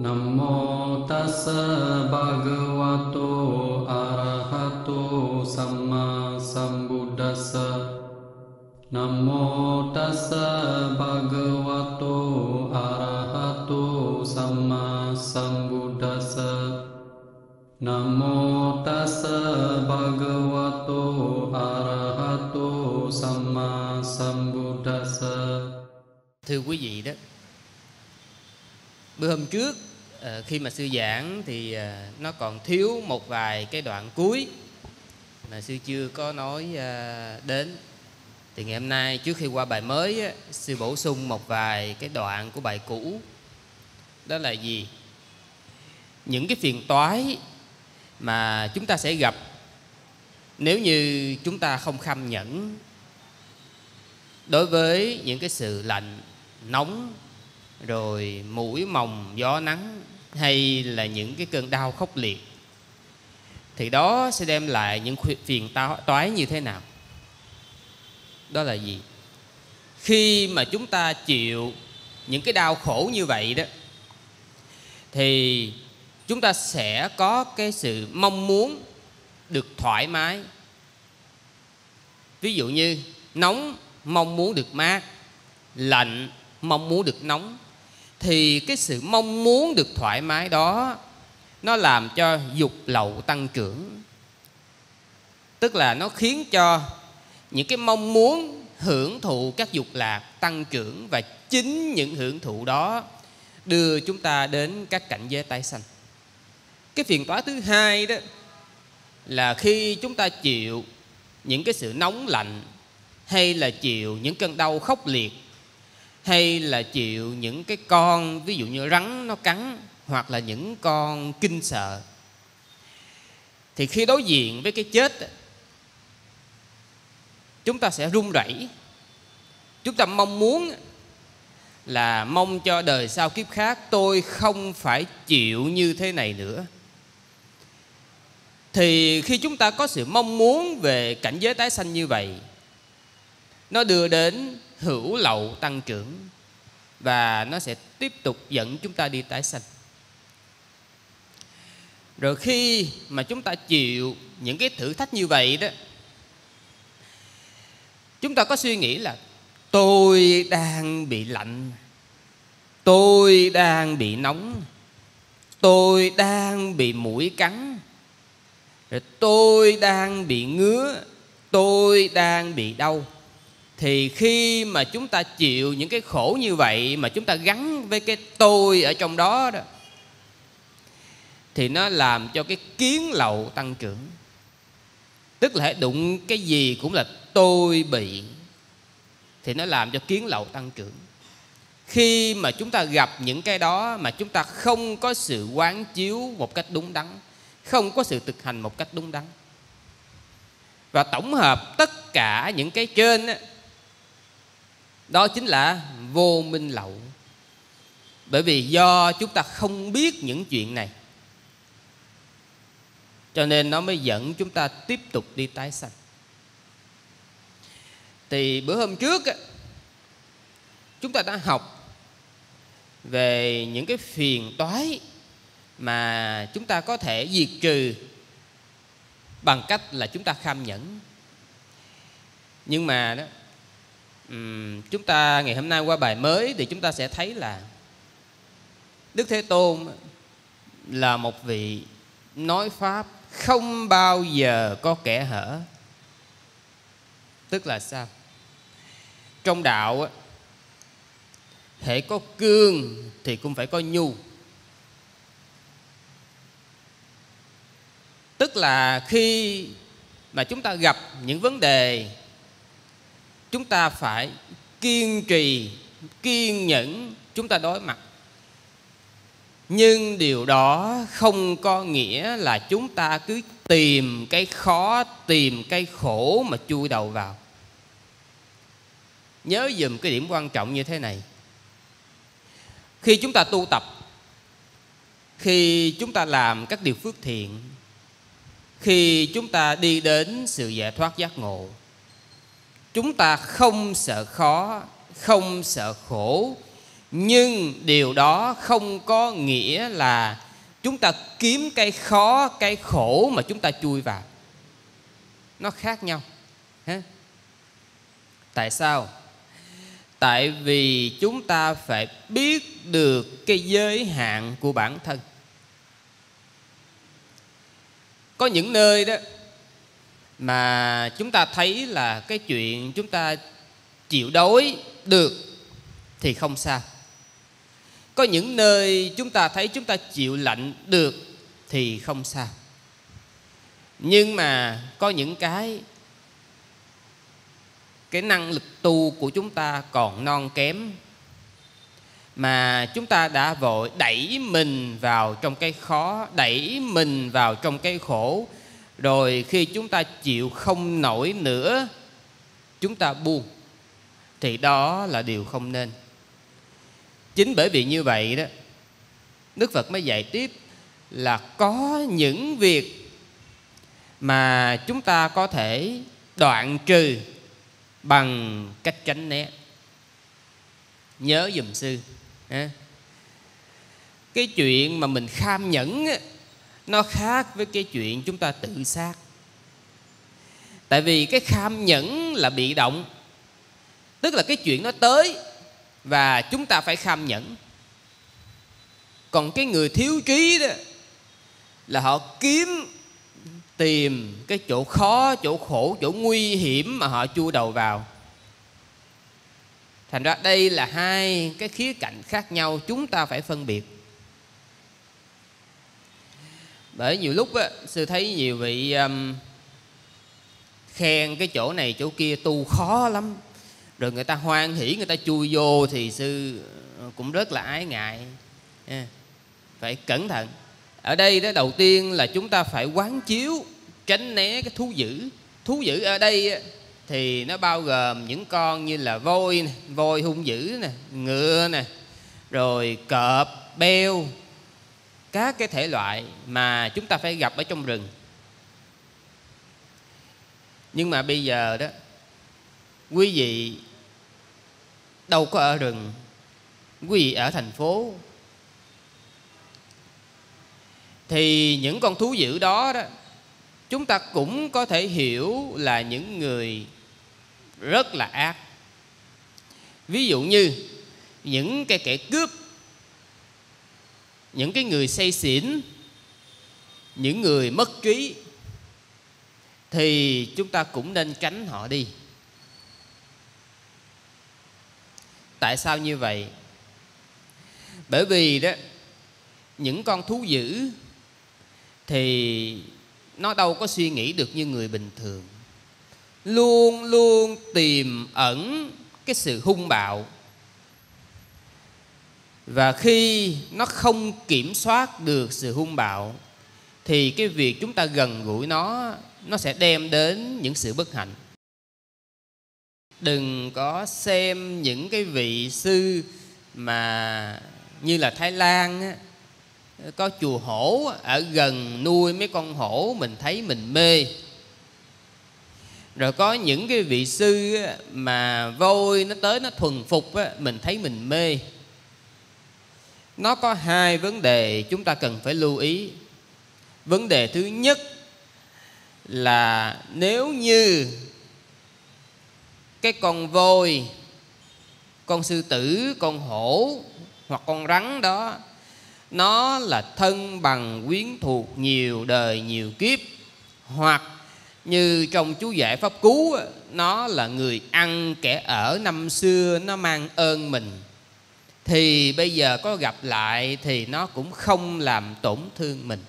Nam mô tassa bhagavato arahato samma sambuddhassa. Nam mô tassa bhagavato arahato samma sambuddhassa. Nam mô tassa bhagavato arahato samma sambuddhassa. Thưa quý vị đó, Bữa hôm trước Ờ, khi mà sư giảng thì uh, nó còn thiếu một vài cái đoạn cuối mà sư chưa có nói uh, đến. Thì ngày hôm nay trước khi qua bài mới á, sư bổ sung một vài cái đoạn của bài cũ. Đó là gì? Những cái phiền toái mà chúng ta sẽ gặp nếu như chúng ta không kham nhẫn đối với những cái sự lạnh nóng rồi mũi mồng gió nắng hay là những cái cơn đau khốc liệt, thì đó sẽ đem lại những phiền toái như thế nào? Đó là gì? Khi mà chúng ta chịu những cái đau khổ như vậy đó, thì chúng ta sẽ có cái sự mong muốn được thoải mái. Ví dụ như nóng mong muốn được mát, lạnh mong muốn được nóng thì cái sự mong muốn được thoải mái đó, nó làm cho dục lậu tăng trưởng. Tức là nó khiến cho những cái mong muốn hưởng thụ các dục lạc tăng trưởng và chính những hưởng thụ đó đưa chúng ta đến các cảnh giới tái sanh. Cái phiền toái thứ hai đó là khi chúng ta chịu những cái sự nóng lạnh hay là chịu những cơn đau khốc liệt hay là chịu những cái con, ví dụ như rắn nó cắn, hoặc là những con kinh sợ. Thì khi đối diện với cái chết, chúng ta sẽ run rẩy. Chúng ta mong muốn là mong cho đời sau kiếp khác tôi không phải chịu như thế này nữa. Thì khi chúng ta có sự mong muốn về cảnh giới tái sanh như vậy, nó đưa đến hữu lậu tăng trưởng, và nó sẽ tiếp tục dẫn chúng ta đi tái sanh. Rồi khi mà chúng ta chịu những cái thử thách như vậy đó, chúng ta có suy nghĩ là tôi đang bị lạnh, tôi đang bị nóng, tôi đang bị mũi cắn, rồi tôi đang bị ngứa, tôi đang bị đau thì khi mà chúng ta chịu những cái khổ như vậy mà chúng ta gắn với cái tôi ở trong đó đó thì nó làm cho cái kiến lậu tăng trưởng. Tức là đụng cái gì cũng là tôi bị thì nó làm cho kiến lậu tăng trưởng. Khi mà chúng ta gặp những cái đó mà chúng ta không có sự quán chiếu một cách đúng đắn không có sự thực hành một cách đúng đắn và tổng hợp tất cả những cái trên á, đó chính là vô minh lậu. Bởi vì do chúng ta không biết những chuyện này, cho nên nó mới dẫn chúng ta tiếp tục đi tái sanh. Thì bữa hôm trước chúng ta đã học về những cái phiền toái mà chúng ta có thể diệt trừ bằng cách là chúng ta kham nhẫn. Nhưng mà đó chúng ta ngày hôm nay qua bài mới thì chúng ta sẽ thấy là đức thế tôn là một vị nói pháp không bao giờ có kẻ hở. Tức là sao? Trong đạo hệ có cương thì cũng phải có nhu. Tức là khi mà chúng ta gặp những vấn đề chúng ta phải kiên trì, kiên nhẫn, chúng ta đối mặt. Nhưng điều đó không có nghĩa là chúng ta cứ tìm cái khó, tìm cái khổ mà chui đầu vào. Nhớ dùm cái điểm quan trọng như thế này. Khi chúng ta tu tập, khi chúng ta làm các điều phước thiện, khi chúng ta đi đến sự giải thoát giác ngộ chúng ta không sợ khó, không sợ khổ, nhưng điều đó không có nghĩa là chúng ta kiếm cái khó, cái khổ mà chúng ta chui vào. Nó khác nhau ha tại sao? Tại vì chúng ta phải biết được cái giới hạn của bản thân. Có những nơi đó mà chúng ta thấy là cái chuyện chúng ta chịu đói được thì không sao. Có những nơi chúng ta thấy chúng ta chịu lạnh được thì không sao. Nhưng mà có những cái cái năng lực tu của chúng ta còn non kém. Mà chúng ta đã vội đẩy mình vào trong cái khó, đẩy mình vào trong cái khổ rồi khi chúng ta chịu không nổi nữa, chúng ta buông. Thì đó là điều không nên. Chính bởi vì như vậy đó, đức phật mới dạy tiếp là có những việc mà chúng ta có thể đoạn trừ bằng cách tránh né. Nhớ dùm sư cái chuyện mà mình kham nhẫn nó khác với cái chuyện chúng ta tự sát. Tại vì cái kham nhẫn là bị động. Tức là cái chuyện nó tới và chúng ta phải kham nhẫn. Còn cái người thiếu trí đó là họ kiếm tìm cái chỗ khó, chỗ khổ, chỗ nguy hiểm mà họ chui đầu vào. Thành ra đây là hai cái khía cạnh khác nhau chúng ta phải phân biệt bởi nhiều lúc á, sư thấy nhiều vị um, khen cái chỗ này chỗ kia tu khó lắm. Rồi người ta hoan hỉ người ta chui vô thì sư ờ, cũng rất là ái ngại. Phải cẩn thận. Ở đây đó đầu tiên là chúng ta phải quán chiếu tránh né cái thú dữ. Thú dữ ở đây thì nó bao gồm những con như là voi nè, voi hung dữ nè ngựa nè rồi cọp beo các cái thể loại mà chúng ta phải gặp ở trong rừng. Nhưng mà bây giờ đó, quý vị đâu có ở rừng, quý vị ở thành phố. Thì những con thú dữ đó đó, chúng ta cũng có thể hiểu là những người rất là ác. Ví dụ như những cái kẻ cướp những cái người say xỉn, những người mất trí, thì chúng ta cũng nên tránh họ đi. Tại sao như vậy? Bởi vì đó, những con thú dữ thì nó đâu có suy nghĩ được như người bình thường. Luôn luôn tìm ẩn cái sự hung bạo và khi nó không kiểm soát được sự hung bạo thì cái việc chúng ta gần gũi nó nó sẽ đem đến những sự bất hạnh. Đừng có xem những cái vị sư mà như là thái lan á, có chùa hổ ở gần nuôi mấy con hổ mình thấy mình mê. Rồi có những cái vị sư mà voi nó tới nó thuần phục mình thấy mình mê nó có hai vấn đề chúng ta cần phải lưu ý. Vấn đề thứ nhất là nếu như cái con voi, con sư tử, con hổ hoặc con rắn đó, nó là thân bằng, quyến thuộc nhiều đời, nhiều kiếp, hoặc như trong chú giải pháp cứu nó là người ăn kẻ ở năm xưa, nó mang ơn mình thì bây giờ có gặp lại thì nó cũng không làm tổn thương mình.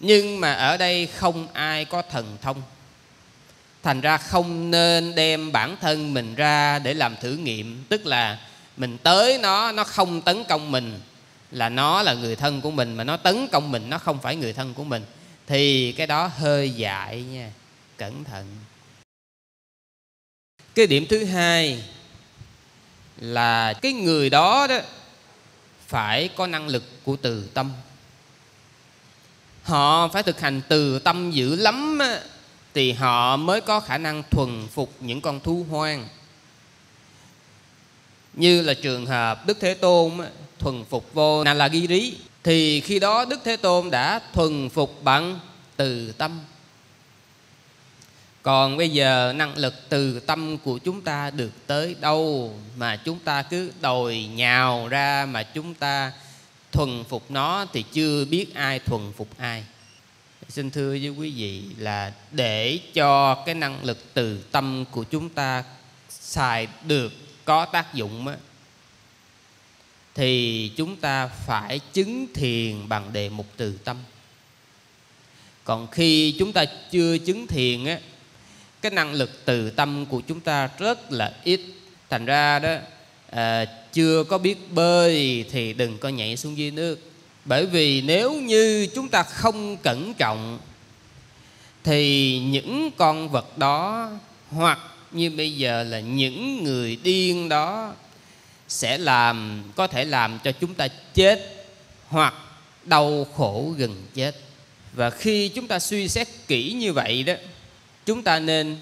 Nhưng mà ở đây không ai có thần thông. Thành ra không nên đem bản thân mình ra để làm thử nghiệm. Tức là mình tới nó nó không tấn công mình là nó là người thân của mình, mà nó tấn công mình, nó không phải người thân của mình. Thì cái đó hơi dại nha. Cẩn thận. Cái điểm thứ hai là cái người đó đó phải có năng lực của từ tâm. Họ phải thực hành từ tâm dữ lắm thì họ mới có khả năng thuần phục những con thú hoang. Như là trường hợp đức thế tôn thuần phục vô nalagiri thì khi đó đức thế tôn đã thuần phục bằng từ tâm còn bây giờ năng lực từ tâm của chúng ta được tới đâu mà chúng ta cứ đòi nhào ra mà chúng ta thuần phục nó thì chưa biết ai thuần phục ai. Xin thưa với quý vị là để cho cái năng lực từ tâm của chúng ta xài được có tác dụng á, thì chúng ta phải chứng thiền bằng đề mục từ tâm. Còn khi chúng ta chưa chứng thiền á cái năng lực từ tâm của chúng ta rất là ít. Thành ra đó à, chưa có biết bơi thì đừng có nhảy xuống dưới nước. Bởi vì nếu như chúng ta không cẩn trọng thì những con vật đó hoặc như bây giờ là những người điên đó sẽ làm có thể làm cho chúng ta chết hoặc đau khổ gần chết. Và khi chúng ta suy xét kỹ như vậy đó chúng ta nên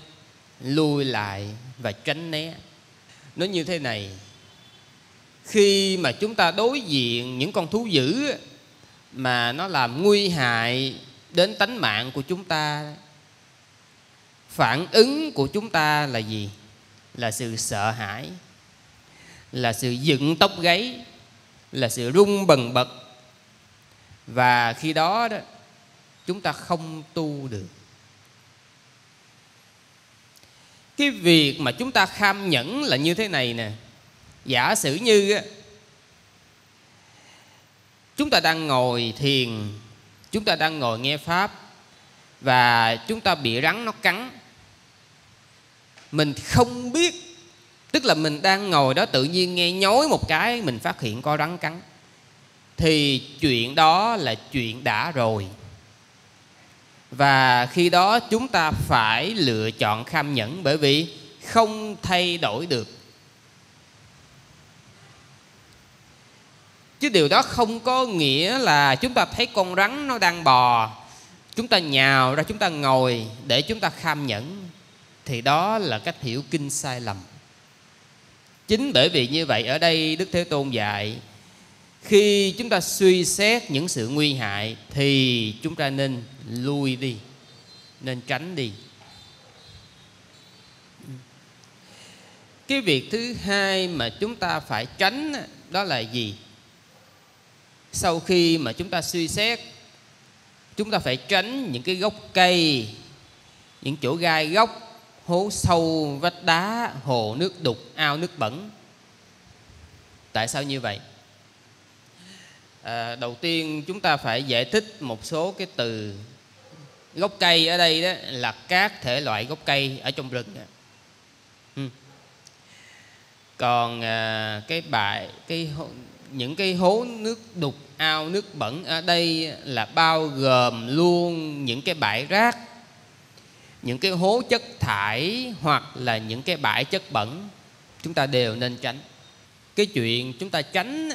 lùi lại và tránh né. Nó như thế này, khi mà chúng ta đối diện những con thú dữ mà nó làm nguy hại đến tánh mạng của chúng ta, phản ứng của chúng ta là gì? Là sự sợ hãi, là sự dựng tóc gáy, là sự rung bần bật. Và khi đó đó, chúng ta không tu được. Cái việc mà chúng ta kham nhẫn là như thế này nè. Giả sử như chúng ta đang ngồi thiền, chúng ta đang ngồi nghe pháp, và chúng ta bị rắn nó cắn. Mình không biết, tức là mình đang ngồi đó tự nhiên nghe nhói một cái, mình phát hiện có rắn cắn. Thì chuyện đó là chuyện đã rồi và khi đó chúng ta phải lựa chọn kham nhẫn bởi vì không thay đổi được. Chứ điều đó không có nghĩa là chúng ta thấy con rắn nó đang bò. Chúng ta nhào ra, chúng ta ngồi để chúng ta kham nhẫn. Thì đó là cách hiểu kinh sai lầm. Chính bởi vì như vậy, ở đây đức thế tôn dạy, khi chúng ta suy xét những sự nguy hại thì chúng ta nên lui đi nên tránh đi. Cái việc thứ hai mà chúng ta phải tránh đó là gì? Sau khi mà chúng ta suy xét chúng ta phải tránh những cái gốc cây những chỗ gai gốc hố sâu vách đá hồ nước đục ao nước bẩn. Tại sao như vậy? À, đầu tiên chúng ta phải giải thích một số cái từ gốc cây ở đây đó là các thể loại gốc cây ở trong rừng ừ. còn à, cái bãi cái những cái hố nước đục ao nước bẩn ở đây là bao gồm luôn những cái bãi rác những cái hố chất thải hoặc là những cái bãi chất bẩn. Chúng ta đều nên tránh. Cái chuyện chúng ta tránh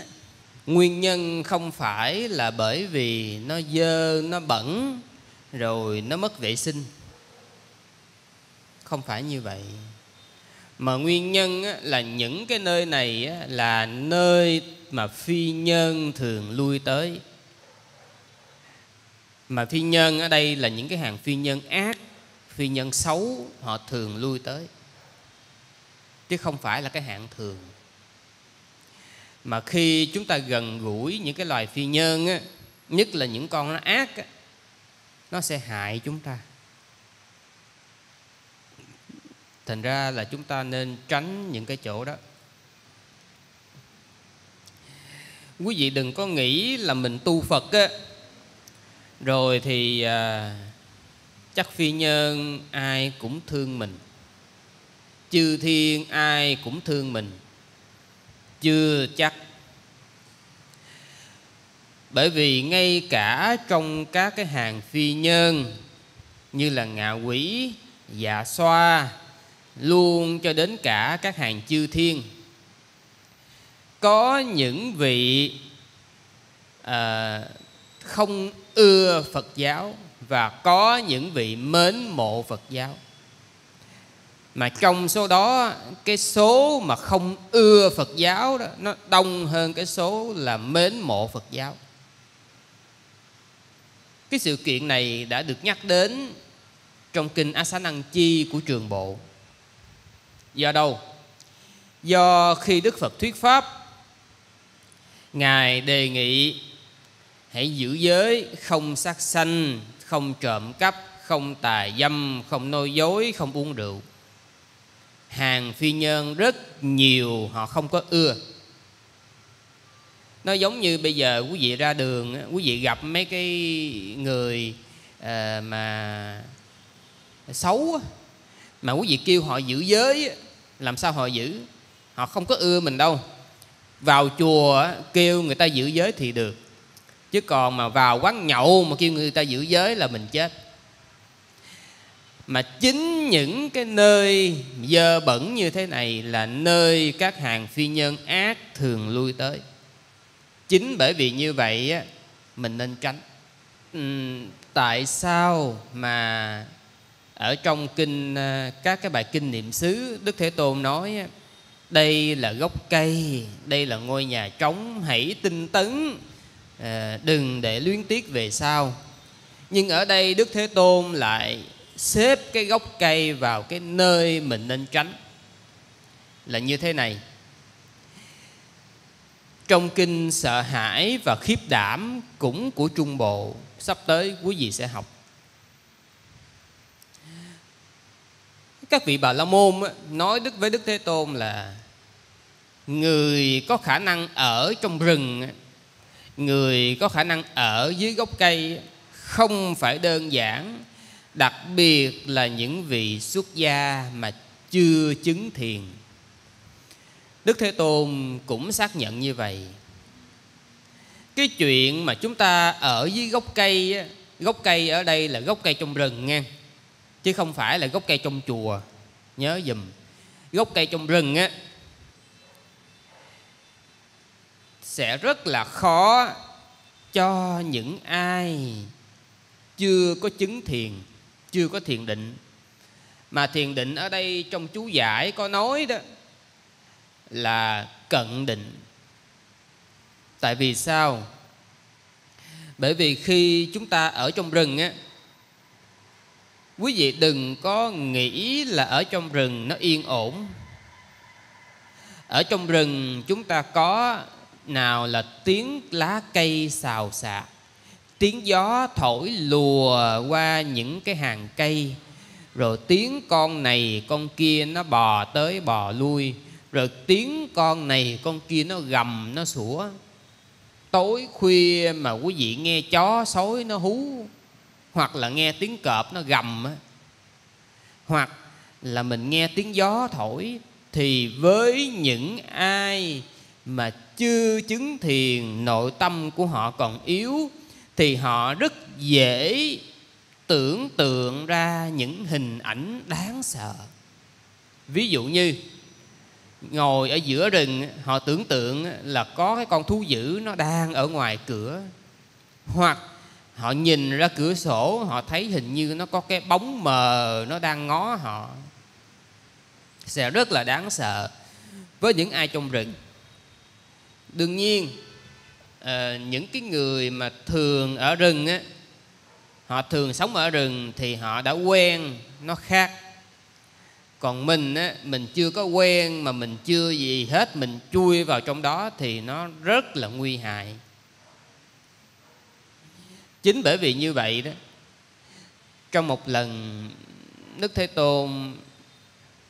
nguyên nhân không phải là bởi vì nó dơ nó bẩn rồi nó mất vệ sinh. Không phải như vậy. Mà nguyên nhân là những cái nơi này là nơi mà phi nhân thường lui tới. Mà phi nhân ở đây là những cái hàng phi nhân ác phi nhân xấu họ thường lui tới. Chứ không phải là cái hạng thường. Mà khi chúng ta gần gũi những cái loài phi nhân á, nhất là những con nó ác á, nó sẽ hại chúng ta. Thành ra là chúng ta nên tránh những cái chỗ đó. Quý vị đừng có nghĩ là mình tu phật á. Rồi thì à, chắc phi nhân ai cũng thương mình. Chư thiên ai cũng thương mình. Chưa chắc bởi vì ngay cả trong các cái hàng phi nhân như là ngạ quỷ dạ xoa luôn cho đến cả các hàng chư thiên có những vị à, không ưa phật giáo và có những vị mến mộ phật giáo. Mà trong số đó cái số mà không ưa Phật giáo đó nó đông hơn cái số là mến mộ Phật giáo cái sự kiện này đã được nhắc đến trong kinh A Năng Chi của Trường Bộ. Do đâu? Do khi Đức Phật thuyết pháp, ngài đề nghị hãy giữ giới không sát sanh, không trộm cắp, không tà dâm, không nói dối, không uống rượu. Hàng phi nhân rất nhiều họ không có ưa nó giống như bây giờ quý vị ra đường quý vị gặp mấy cái người à, mà xấu mà quý vị kêu họ giữ giới làm sao họ giữ? Họ không có ưa mình đâu. Vào chùa kêu người ta giữ giới thì được. Chứ còn mà vào quán nhậu mà kêu người ta giữ giới là mình chết. Mà chính những cái nơi dơ bẩn như thế này là nơi các hàng phi nhân ác thường lui tới chính bởi vì như vậy á mình nên tránh uhm, ừ, tại sao mà ở trong kinh à, các cái bài kinh niệm xứ đức thế tôn nói đây là gốc cây đây là ngôi nhà trống hãy tinh tấn à, đừng để luyến tiếc về sau. Nhưng ở đây đức thế tôn lại xếp cái gốc cây vào cái nơi mình nên tránh. Là như thế này trong kinh sợ hãi và khiếp đảm cũng của trung bộ, sắp tới quý vị sẽ học. Các vị bà la môn nói đức, với đức thế tôn là người có khả năng ở trong rừng người có khả năng ở dưới gốc cây không phải đơn giản, đặc biệt là những vị xuất gia mà chưa chứng thiền đức thế tôn cũng xác nhận như vậy. Cái chuyện mà chúng ta ở dưới gốc cây gốc cây ở đây là gốc cây trong rừng nha, chứ không phải là gốc cây trong chùa. Nhớ dùm gốc cây trong rừng á sẽ rất là khó cho những ai chưa có chứng thiền chưa có thiền định. Mà thiền định ở đây trong chú giải có nói đó là cận định. Tại vì sao? Bởi vì khi chúng ta ở trong rừng á, quý vị đừng có nghĩ là ở trong rừng nó yên ổn. Ở trong rừng chúng ta có nào là tiếng lá cây xào xạc, tiếng gió thổi lùa qua những cái hàng cây, rồi tiếng con này con kia nó bò tới bò lui rồi tiếng con này, con kia nó gầm, nó sủa. Tối khuya mà quý vị nghe chó sói nó hú, hoặc là nghe tiếng cọp nó gầm hoặc là mình nghe tiếng gió thổi, thì với những ai mà chưa chứng thiền, nội tâm của họ còn yếu, thì họ rất dễ tưởng tượng ra những hình ảnh đáng sợ. Ví dụ như ngồi ở giữa rừng họ tưởng tượng là có cái con thú dữ nó đang ở ngoài cửa. Hoặc họ nhìn ra cửa sổ họ thấy hình như nó có cái bóng mờ nó đang ngó họ. Sẽ rất là đáng sợ với những ai trong rừng. Đương nhiên à, những cái người mà thường ở rừng á họ thường sống ở rừng thì họ đã quen nó khác còn mình á, mình chưa có quen mà mình chưa gì hết, mình chui vào trong đó thì nó rất là nguy hại. Chính bởi vì như vậy đó, trong một lần đức thế tôn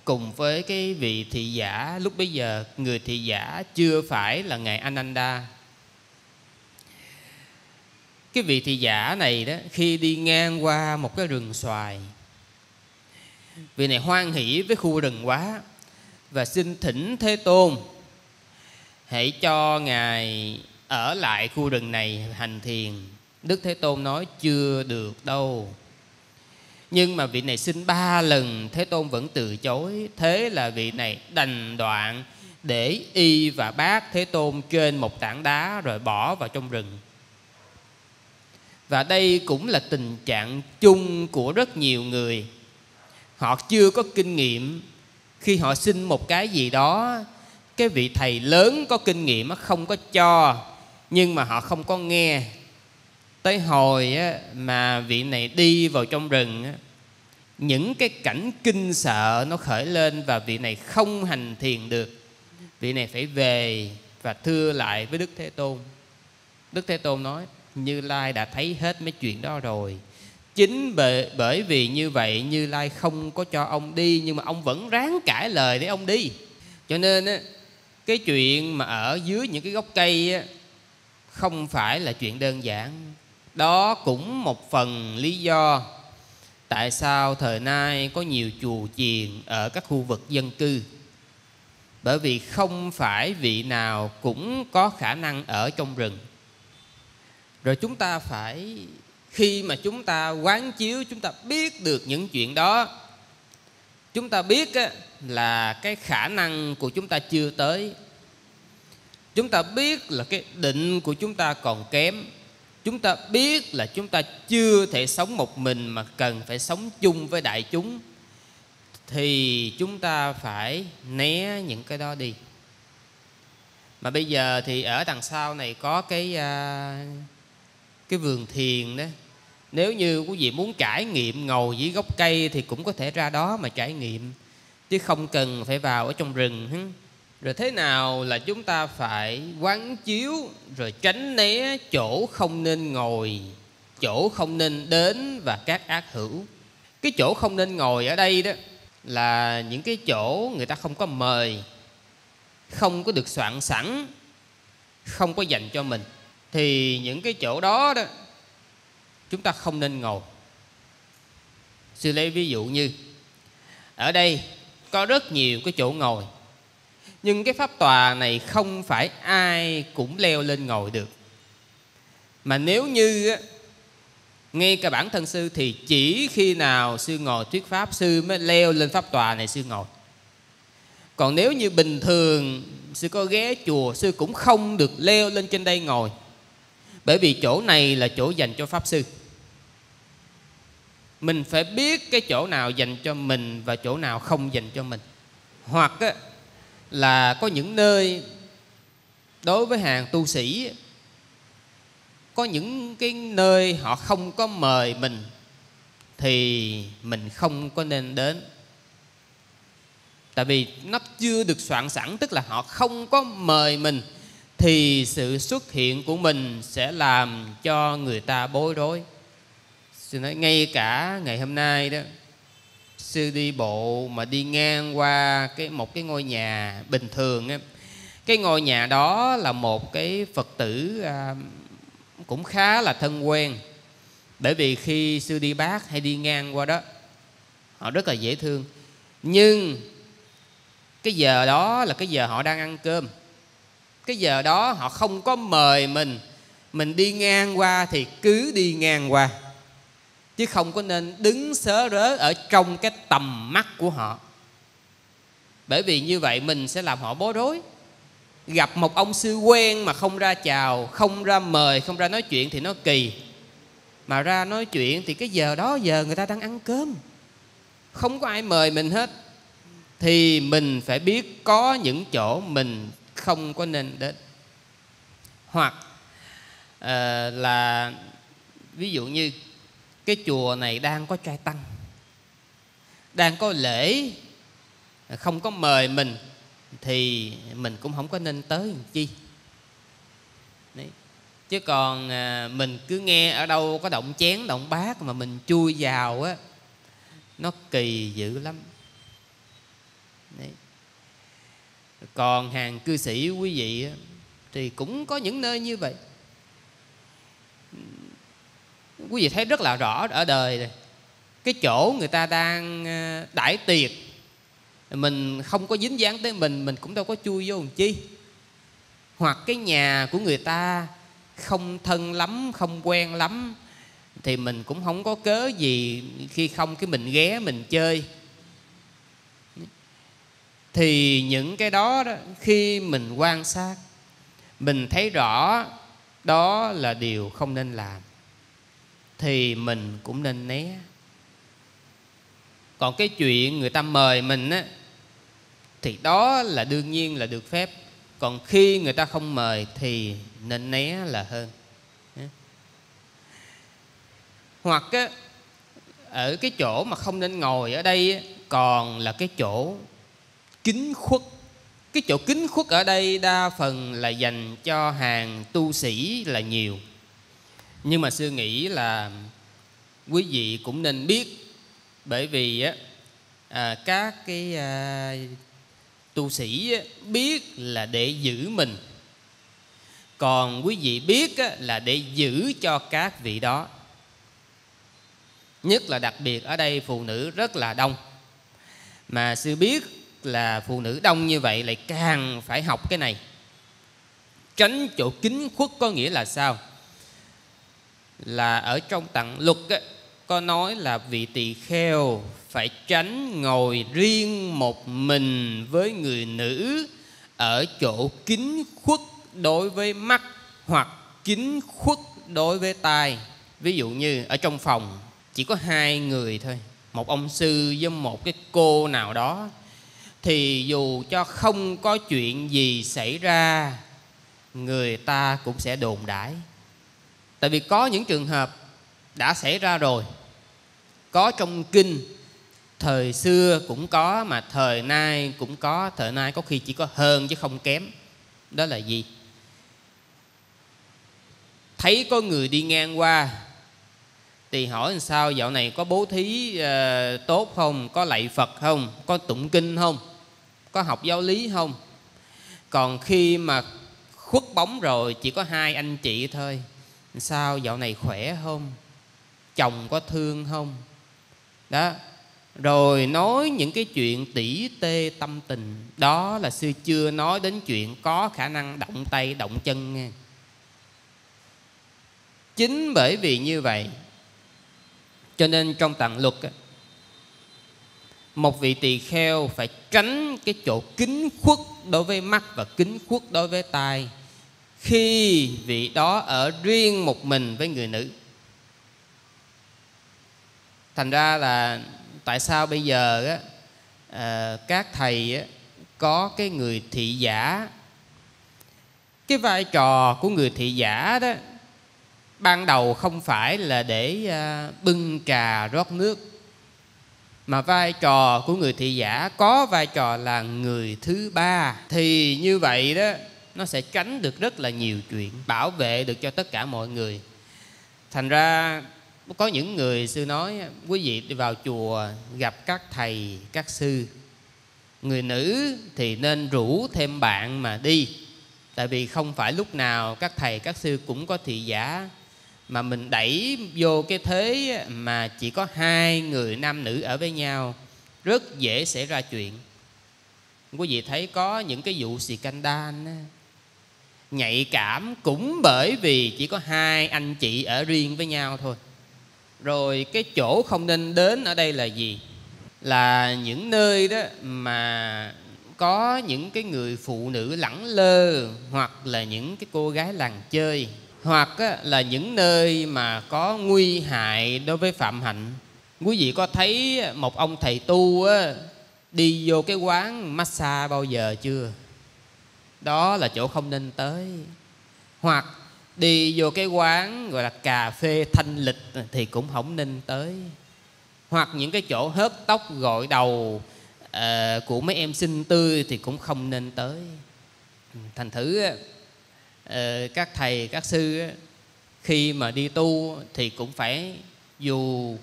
cùng với cái vị thị giả, lúc bấy giờ người thị giả chưa phải là ngài Ananda. Cái vị thị giả này đó, khi đi ngang qua một cái rừng xoài vị này hoan hỷ với khu rừng quá và xin thỉnh thế tôn, hãy cho ngài ở lại khu rừng này hành thiền. Đức thế tôn nói, chưa được đâu. Nhưng mà vị này xin ba lần, thế tôn vẫn từ chối. Thế là vị này đành đoạn để y và bác thế tôn trên một tảng đá rồi bỏ vào trong rừng. Và đây cũng là tình trạng chung của rất nhiều người họ chưa có kinh nghiệm. Khi họ xin một cái gì đó, cái vị thầy lớn có kinh nghiệm không có cho, nhưng mà họ không có nghe. Tới hồi mà vị này đi vào trong rừng những cái cảnh kinh sợ nó khởi lên và vị này không hành thiền được. Vị này phải về và thưa lại với đức thế tôn. Đức thế tôn nói, như lai đã thấy hết mấy chuyện đó rồi chính bởi, bởi vì như vậy như lai không có cho ông đi nhưng mà ông vẫn ráng cãi lời để ông đi. Cho nên cái chuyện mà ở dưới những cái gốc cây không phải là chuyện đơn giản. Đó cũng một phần lý do tại sao thời nay có nhiều chùa chiền ở các khu vực dân cư. Bởi vì không phải vị nào cũng có khả năng ở trong rừng. Rồi chúng ta phải khi mà chúng ta quán chiếu chúng ta biết được những chuyện đó chúng ta biết là cái khả năng của chúng ta chưa tới. Chúng ta biết là cái định của chúng ta còn kém. Chúng ta biết là chúng ta chưa thể sống một mình mà cần phải sống chung với đại chúng. Thì chúng ta phải né những cái đó đi. Mà bây giờ thì ở đằng sau này có cái uh, cái vườn thiền đó. Nếu như quý vị muốn trải nghiệm ngồi dưới gốc cây thì cũng có thể ra đó mà trải nghiệm, chứ không cần phải vào ở trong rừng rồi thế nào là chúng ta phải quán chiếu, rồi tránh né chỗ không nên ngồi, chỗ không nên đến và các ác hữu. Cái chỗ không nên ngồi ở đây đó là những cái chỗ người ta không có mời, không có được soạn sẵn, không có dành cho mình thì những cái chỗ đó đó, chúng ta không nên ngồi. Sư lấy ví dụ như, ở đây có rất nhiều cái chỗ ngồi, nhưng cái pháp tòa này không phải ai cũng leo lên ngồi được. Mà nếu như ngay cả bản thân sư thì chỉ khi nào sư ngồi thuyết pháp, sư mới leo lên pháp tòa này sư ngồi. Còn nếu như bình thường, sư có ghé chùa, sư cũng không được leo lên trên đây ngồi bởi vì chỗ này là chỗ dành cho pháp sư. Mình phải biết cái chỗ nào dành cho mình và chỗ nào không dành cho mình. Hoặc là có những nơi đối với hàng tu sĩ, có những cái nơi họ không có mời mình thì mình không có nên đến. Tại vì nó chưa được soạn sẵn, tức là họ không có mời mình thì sự xuất hiện của mình sẽ làm cho người ta bối rối. Sư nói ngay cả ngày hôm nay đó sư đi bộ mà đi ngang qua cái một cái ngôi nhà bình thường á cái ngôi nhà đó là một cái phật tử à, cũng khá là thân quen. Bởi vì khi sư đi bác hay đi ngang qua đó họ rất là dễ thương. Nhưng cái giờ đó là cái giờ họ đang ăn cơm cái giờ đó họ không có mời mình. Mình đi ngang qua thì cứ đi ngang qua. Chứ không có nên đứng sớ rớ ở trong cái tầm mắt của họ. Bởi vì như vậy mình sẽ làm họ bối rối. Gặp một ông sư quen mà không ra chào, không ra mời, không ra nói chuyện thì nó kỳ. Mà ra nói chuyện thì cái giờ đó giờ người ta đang ăn cơm. Không có ai mời mình hết. Thì mình phải biết có những chỗ mình không có nên đến hoặc uh, là ví dụ như cái chùa này đang có trai tăng đang có lễ không có mời mình thì mình cũng không có nên tới làm chi Đấy. chứ còn à, mình cứ nghe ở đâu có động chén động bát mà mình chui vào á nó kỳ dữ lắm Đấy còn hàng cư sĩ quý vị thì cũng có những nơi như vậy. Quý vị thấy rất là rõ ở đời này. Cái chỗ người ta đang ờ, đãi tiệc, mình không có dính dáng tới mình mình cũng đâu có chui vô làm chi. Hoặc cái nhà của người ta không thân lắm, không quen lắm, thì mình cũng không có cớ gì khi không cái mình ghé mình chơi thì những cái đó, đó khi mình quan sát mình thấy rõ đó là điều không nên làm thì mình cũng nên né. Còn cái chuyện người ta mời mình á thì đó là đương nhiên là được phép. Còn khi người ta không mời thì nên né là hơn. Hoặc á, ở cái chỗ mà không nên ngồi ở đây còn là cái chỗ kính khuất. Cái chỗ kính khuất ở đây đa phần là dành cho hàng tu sĩ là nhiều. Nhưng mà sư nghĩ là quý vị cũng nên biết bởi vì á à, các cái à, tu sĩ á, biết là để giữ mình. Còn quý vị biết á, là để giữ cho các vị đó. Nhất là đặc biệt ở đây phụ nữ rất là đông. Mà sư biết là phụ nữ đông như vậy lại càng phải học cái này. Tránh chỗ kính khuất có nghĩa là sao? Là ở trong tặng luật ấy, có nói là vị tỳ kheo phải tránh ngồi riêng một mình với người nữ ở chỗ kính khuất đối với mắt hoặc kính khuất đối với tai. Ví dụ như ở trong phòng chỉ có hai người thôi một ông sư với một cái cô nào đó thì dù cho không có chuyện gì xảy ra người ta cũng sẽ đồn đãi. Tại vì có những trường hợp đã xảy ra rồi. Có trong kinh thời xưa cũng có mà thời nay cũng có. Thời nay có khi chỉ có hơn chứ không kém. Đó là gì? Thấy có người đi ngang qua thì hỏi làm sao dạo này có bố thí uh, tốt không? Có lạy phật không? Có tụng kinh không? Có học giáo lý không? Còn khi mà khuất bóng rồi, chỉ có hai anh chị thôi. Sao dạo này khỏe không? Chồng có thương không? Đó. Rồi nói những cái chuyện tỉ tê tâm tình. Đó là sư chưa nói đến chuyện có khả năng động tay, động chân nghe. Chính bởi vì như vậy, cho nên trong tạng luật một vị tỳ kheo phải tránh cái chỗ kính khuất đối với mắt và kính khuất đối với tai. Khi vị đó ở riêng một mình với người nữ. Thành ra là tại sao bây giờ á, à, các thầy á, có cái người thị giả. Cái vai trò của người thị giả đó ban đầu không phải là để à, bưng trà rót nước mà vai trò của người thị giả có vai trò là người thứ ba. Thì như vậy đó, nó sẽ tránh được rất là nhiều chuyện, bảo vệ được cho tất cả mọi người. Thành ra, có những người sư nói, quý vị đi vào chùa gặp các thầy, các sư. Người nữ thì nên rủ thêm bạn mà đi. Tại vì không phải lúc nào các thầy, các sư cũng có thị giả mà mình đẩy vô cái thế mà chỉ có hai người nam nữ ở với nhau, rất dễ xảy ra chuyện. Quý vị thấy có những cái vụ xì canh đan nhạy cảm cũng bởi vì chỉ có hai anh chị ở riêng với nhau thôi. Rồi cái chỗ không nên đến ở đây là gì? Là những nơi đó mà có những cái người phụ nữ lẳng lơ hoặc là những cái cô gái làng chơi hoặc là những nơi mà có nguy hại đối với phạm hạnh. Quý vị có thấy một ông thầy tu đi vô cái quán massage bao giờ chưa? Đó là chỗ không nên tới. Hoặc đi vô cái quán gọi là cà phê thanh lịch thì cũng không nên tới. Hoặc những cái chỗ hớt tóc gội đầu uh, của mấy em sinh tươi thì cũng không nên tới. Thành thử Ờ, các thầy, các sư khi mà đi tu thì cũng phải dù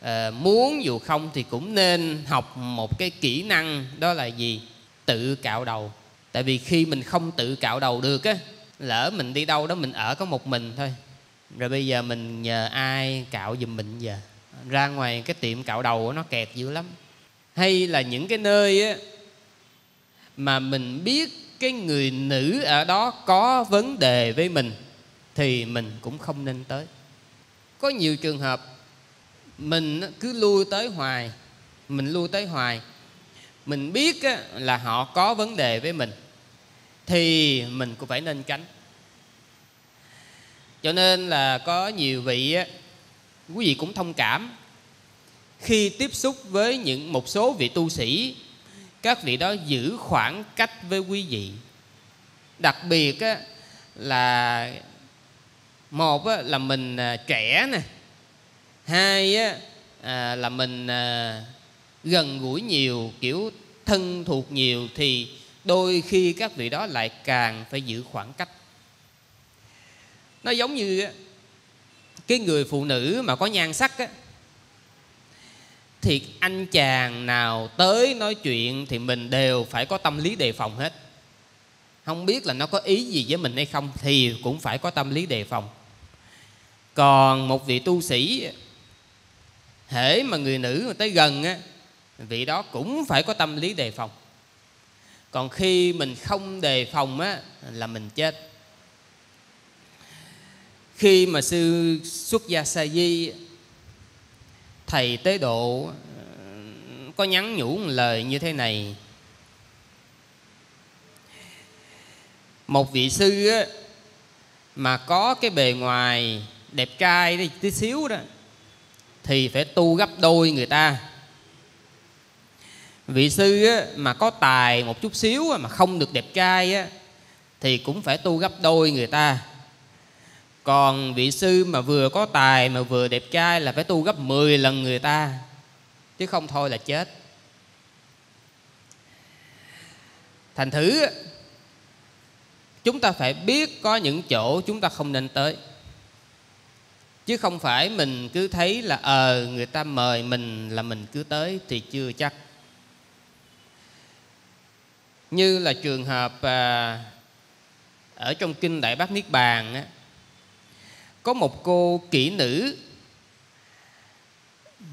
ờ, muốn dù không thì cũng nên học một cái kỹ năng, đó là gì? Tự cạo đầu. Tại vì khi mình không tự cạo đầu được á, lỡ mình đi đâu đó mình ở có một mình thôi. Rồi bây giờ mình nhờ ai cạo giùm mình giờ? Ra ngoài cái tiệm cạo đầu nó kẹt dữ lắm. Hay là những cái nơi á mà mình biết cái người nữ ở đó có vấn đề với mình thì mình cũng không nên tới. Có nhiều trường hợp mình cứ lui tới hoài, mình lui tới hoài, mình biết là họ có vấn đề với mình thì mình cũng phải nên tránh. Cho nên là có nhiều vị quý vị cũng thông cảm khi tiếp xúc với những một số vị tu sĩ các vị đó giữ khoảng cách với quý vị. Đặc biệt á, là một á, là mình à, trẻ nè. Hai á, à, là mình à, gần gũi nhiều kiểu thân thuộc nhiều thì đôi khi các vị đó lại càng phải giữ khoảng cách. Nó giống như cái người phụ nữ mà có nhan sắc á thì anh chàng nào tới nói chuyện thì mình đều phải có tâm lý đề phòng hết. Không biết là nó có ý gì với mình hay không thì cũng phải có tâm lý đề phòng. Còn một vị tu sĩ, hễ mà người nữ mà tới gần á, vị đó cũng phải có tâm lý đề phòng. Còn khi mình không đề phòng á, là mình chết. Khi mà sư xuất gia sa di thầy tế độ ờ, có nhắn nhủ một lời như thế này. Một vị sư á, mà có cái bề ngoài đẹp trai đi tí xíu đó thì phải tu gấp đôi người ta. Vị sư á, mà có tài một chút xíu mà không được đẹp trai á, thì cũng phải tu gấp đôi người ta còn vị sư mà vừa có tài mà vừa đẹp trai là phải tu gấp 10 lần người ta chứ không thôi là chết. Thành thử chúng ta phải biết có những chỗ chúng ta không nên tới chứ không phải mình cứ thấy là ờ người ta mời mình là mình cứ tới thì chưa chắc. Như là trường hợp à, ở trong kinh đại bát niết bàn á, có một cô kỹ nữ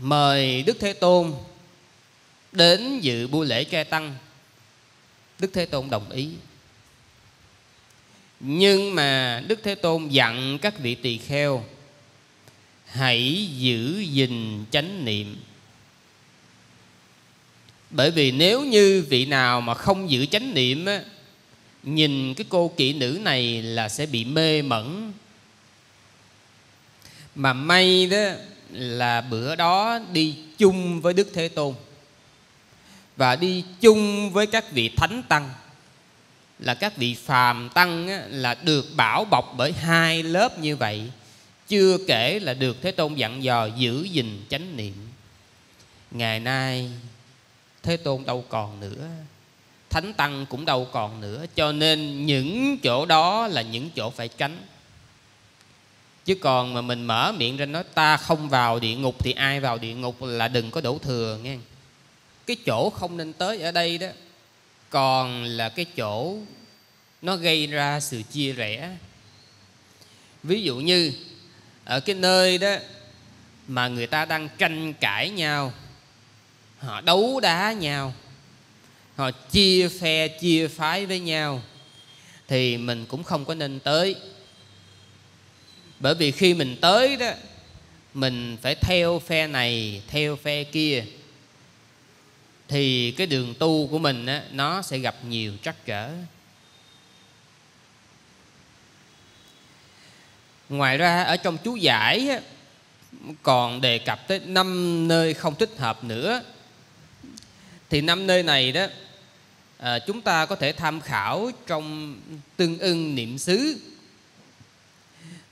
mời đức thế tôn đến dự buổi lễ Ca tăng. Đức thế tôn đồng ý. Nhưng mà đức thế tôn dặn các vị tỳ kheo hãy giữ gìn chánh niệm. Bởi vì nếu như vị nào mà không giữ chánh niệm á, nhìn cái cô kỹ nữ này là sẽ bị mê mẩn mà may đó là bữa đó đi chung với đức thế tôn. Và đi chung với các vị thánh tăng. Là các vị phàm tăng á, là được bảo bọc bởi hai lớp như vậy. Chưa kể là được thế tôn dặn dò giữ gìn chánh niệm. Ngày nay thế tôn đâu còn nữa. Thánh tăng cũng đâu còn nữa. Cho nên những chỗ đó là những chỗ phải tránh chứ còn mà mình mở miệng ra nói, ta không vào địa ngục thì ai vào địa ngục là đừng có đổ thừa nghe cái chỗ không nên tới ở đây đó, còn là cái chỗ nó gây ra sự chia rẽ. Ví dụ như, ở cái nơi đó mà người ta đang tranh cãi nhau, họ đấu đá nhau, họ chia phe, chia phái với nhau, thì mình cũng không có nên tới bởi vì khi mình tới đó mình phải theo phe này theo phe kia thì cái đường tu của mình á, nó sẽ gặp nhiều trắc trở. Ngoài ra ở trong chú giải á, còn đề cập tới năm nơi không thích hợp nữa. Thì năm nơi này đó à, chúng ta có thể tham khảo trong tương ưng niệm xứ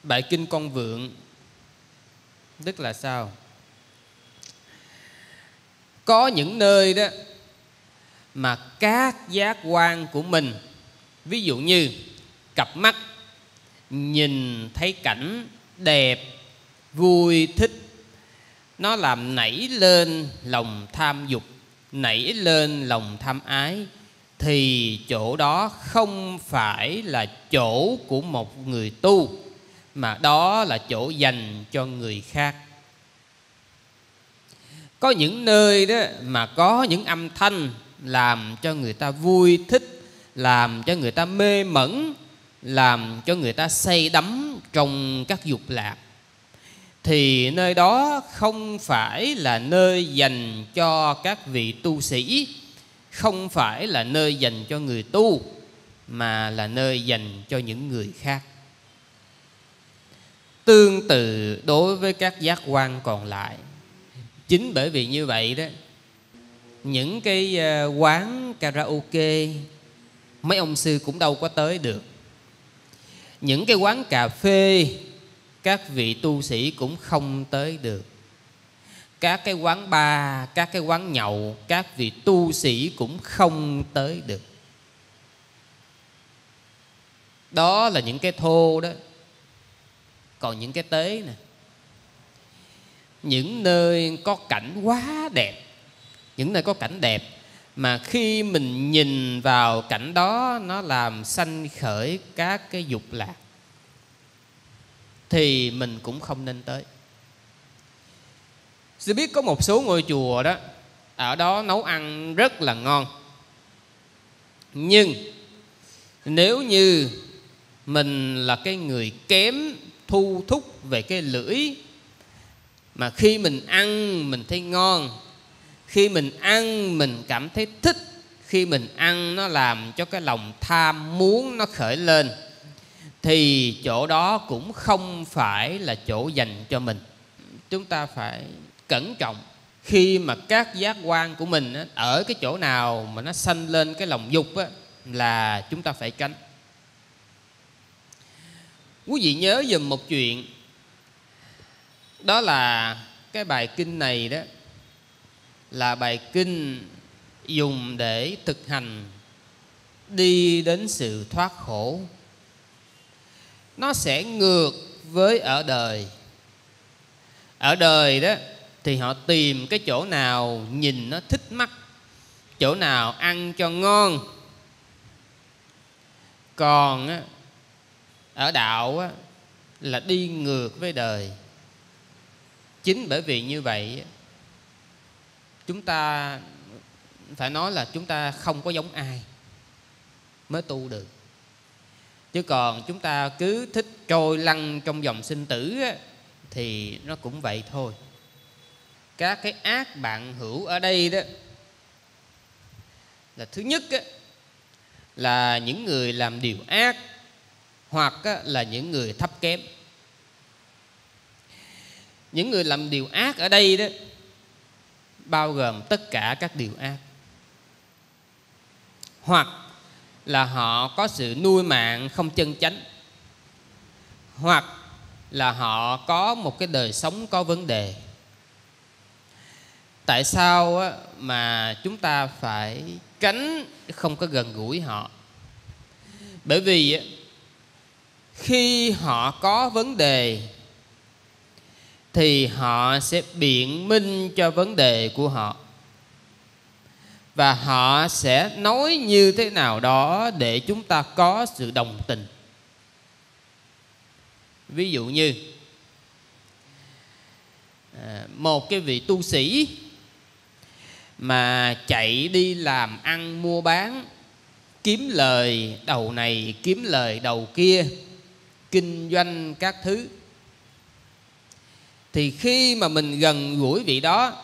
bài kinh con vượng. Tức là sao? Có những nơi đó mà các giác quan của mình, ví dụ như cặp mắt, nhìn thấy cảnh đẹp, vui, thích, nó làm nảy lên lòng tham dục, nảy lên lòng tham ái, thì chỗ đó không phải là chỗ của một người tu mà đó là chỗ dành cho người khác. Có những nơi đó mà có những âm thanh làm cho người ta vui thích, làm cho người ta mê mẩn, làm cho người ta say đắm trong các dục lạc. Thì nơi đó không phải là nơi dành cho các vị tu sĩ, không phải là nơi dành cho người tu, mà là nơi dành cho những người khác tương tự đối với các giác quan còn lại. Chính bởi vì như vậy đó, những cái ờ, quán karaoke, mấy ông sư cũng đâu có tới được. Những cái quán cà phê, các vị tu sĩ cũng không tới được. Các cái quán bar, các cái quán nhậu, các vị tu sĩ cũng không tới được. Đó là những cái thô đó còn những cái tế nè. Những nơi có cảnh quá đẹp, những nơi có cảnh đẹp mà khi mình nhìn vào cảnh đó, nó làm sanh khởi các cái dục lạc, thì mình cũng không nên tới. Sư biết có một số ngôi chùa đó, Ở đó nấu ăn rất là ngon. Nhưng Nếu như Mình là cái người kém Thu thúc về cái lưỡi. Mà khi mình ăn, Mình thấy ngon. Khi mình ăn, Mình cảm thấy thích. Khi mình ăn, nó làm cho cái lòng tham muốn nó khởi lên. Thì chỗ đó cũng không phải là chỗ dành cho mình. Chúng ta phải cẩn trọng. Khi mà các giác quan của mình ở cái chỗ nào mà nó sanh lên cái lòng dục là chúng ta phải tránh quý vị nhớ dùm một chuyện. Đó là cái bài kinh này đó là bài kinh dùng để thực hành đi đến sự thoát khổ. Nó sẽ ngược với ở đời. Ở đời đó thì họ tìm cái chỗ nào nhìn nó thích mắt chỗ nào ăn cho ngon. Còn á, ở đạo á, là đi ngược với đời. Chính bởi vì như vậy chúng ta phải nói là chúng ta không có giống ai mới tu được. Chứ còn chúng ta cứ thích trôi lăn trong dòng sinh tử á, thì nó cũng vậy thôi. Các cái ác bạn hữu ở đây đó là thứ nhất á, là những người làm điều ác hoặc là những người thấp kém. Những người làm điều ác ở đây đó, bao gồm tất cả các điều ác. Hoặc là họ có sự nuôi mạng không chân chánh. Hoặc là họ có một cái đời sống có vấn đề. Tại sao mà chúng ta phải tránh không có gần gũi họ? Bởi vì khi họ có vấn đề, thì họ sẽ biện minh cho vấn đề của họ. Và họ sẽ nói như thế nào đó để chúng ta có sự đồng tình. Ví dụ như à, một cái vị tu sĩ mà chạy đi làm ăn mua bán, kiếm lời đầu này, kiếm lời đầu kia kinh doanh các thứ. Thì khi mà mình gần gũi vị đó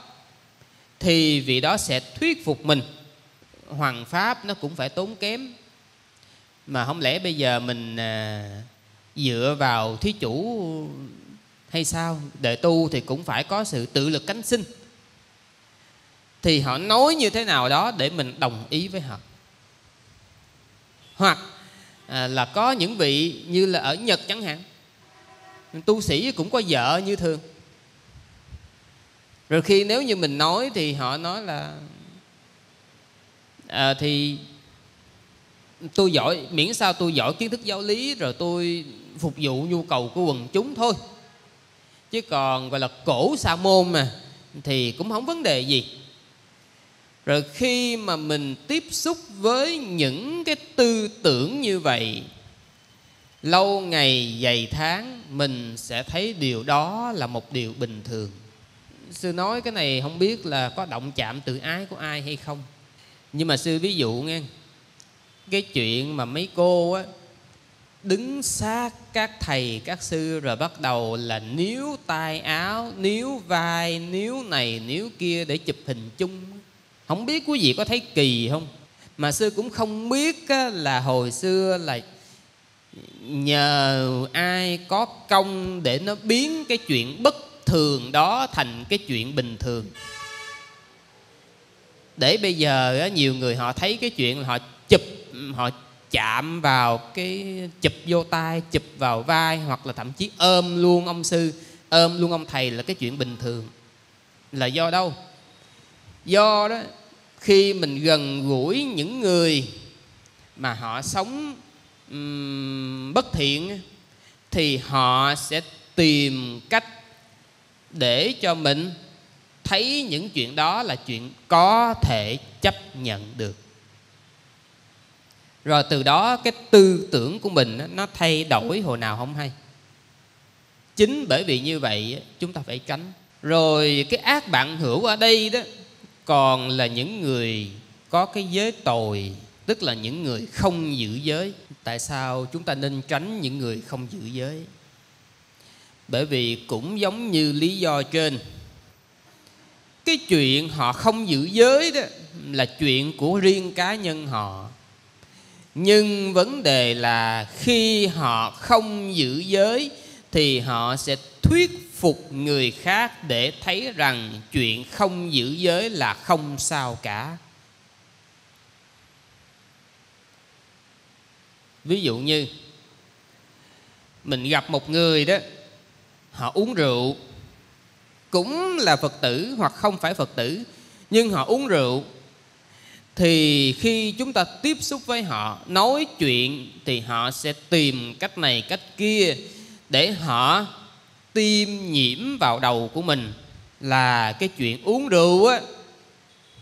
thì vị đó sẽ thuyết phục mình. Hoàng pháp nó cũng phải tốn kém. Mà không lẽ bây giờ mình à, dựa vào thí chủ hay sao? Để tu thì cũng phải có sự tự lực cánh sinh. Thì họ nói như thế nào đó để mình đồng ý với họ. Hoặc à, là có những vị như là ở nhật chẳng hạn. Tu sĩ cũng có vợ như thường. Rồi khi nếu như mình nói thì họ nói là à, thì tôi giỏi miễn sao tôi giỏi kiến thức giáo lý rồi tôi phục vụ nhu cầu của quần chúng thôi. Chứ còn gọi là cổ sa môn mà thì cũng không vấn đề gì rồi khi mà mình tiếp xúc với những cái tư tưởng như vậy, lâu ngày, dày tháng, mình sẽ thấy điều đó là một điều bình thường. Sư nói cái này không biết là có động chạm tự ái của ai hay không. Nhưng mà sư ví dụ nghe, cái chuyện mà mấy cô á, đứng sát các thầy, các sư rồi bắt đầu là níu tay áo, níu vai, níu này, níu kia để chụp hình chung không biết quý vị có thấy kỳ không? Mà sư cũng không biết là hồi xưa là nhờ ai có công để nó biến cái chuyện bất thường đó thành cái chuyện bình thường. Để bây giờ nhiều người họ thấy cái chuyện là họ chụp, họ chạm vào cái, chụp vô tay chụp vào vai, hoặc là thậm chí ôm luôn ông sư, ôm luôn ông thầy là cái chuyện bình thường. Là do đâu? Do đó khi mình gần gũi những người mà họ sống um, bất thiện thì họ sẽ tìm cách để cho mình thấy những chuyện đó là chuyện có thể chấp nhận được. Rồi từ đó cái tư tưởng của mình nó thay đổi hồi nào không hay. Chính bởi vì như vậy chúng ta phải tránh. Rồi cái ác bạn hữu ở đây đó còn là những người có cái giới tồi, tức là những người không giữ giới. Tại sao chúng ta nên tránh những người không giữ giới? Bởi vì cũng giống như lý do trên, cái chuyện họ không giữ giới đó là chuyện của riêng cá nhân họ. Nhưng vấn đề là khi họ không giữ giới thì họ sẽ thuyết phục người khác để thấy rằng chuyện không giữ giới là không sao cả. Ví dụ như, mình gặp một người đó, họ uống rượu, cũng là phật tử hoặc không phải phật tử, nhưng họ uống rượu, thì khi chúng ta tiếp xúc với họ, nói chuyện, thì họ sẽ tìm cách này cách kia để họ tiêm nhiễm vào đầu của mình là cái chuyện uống rượu á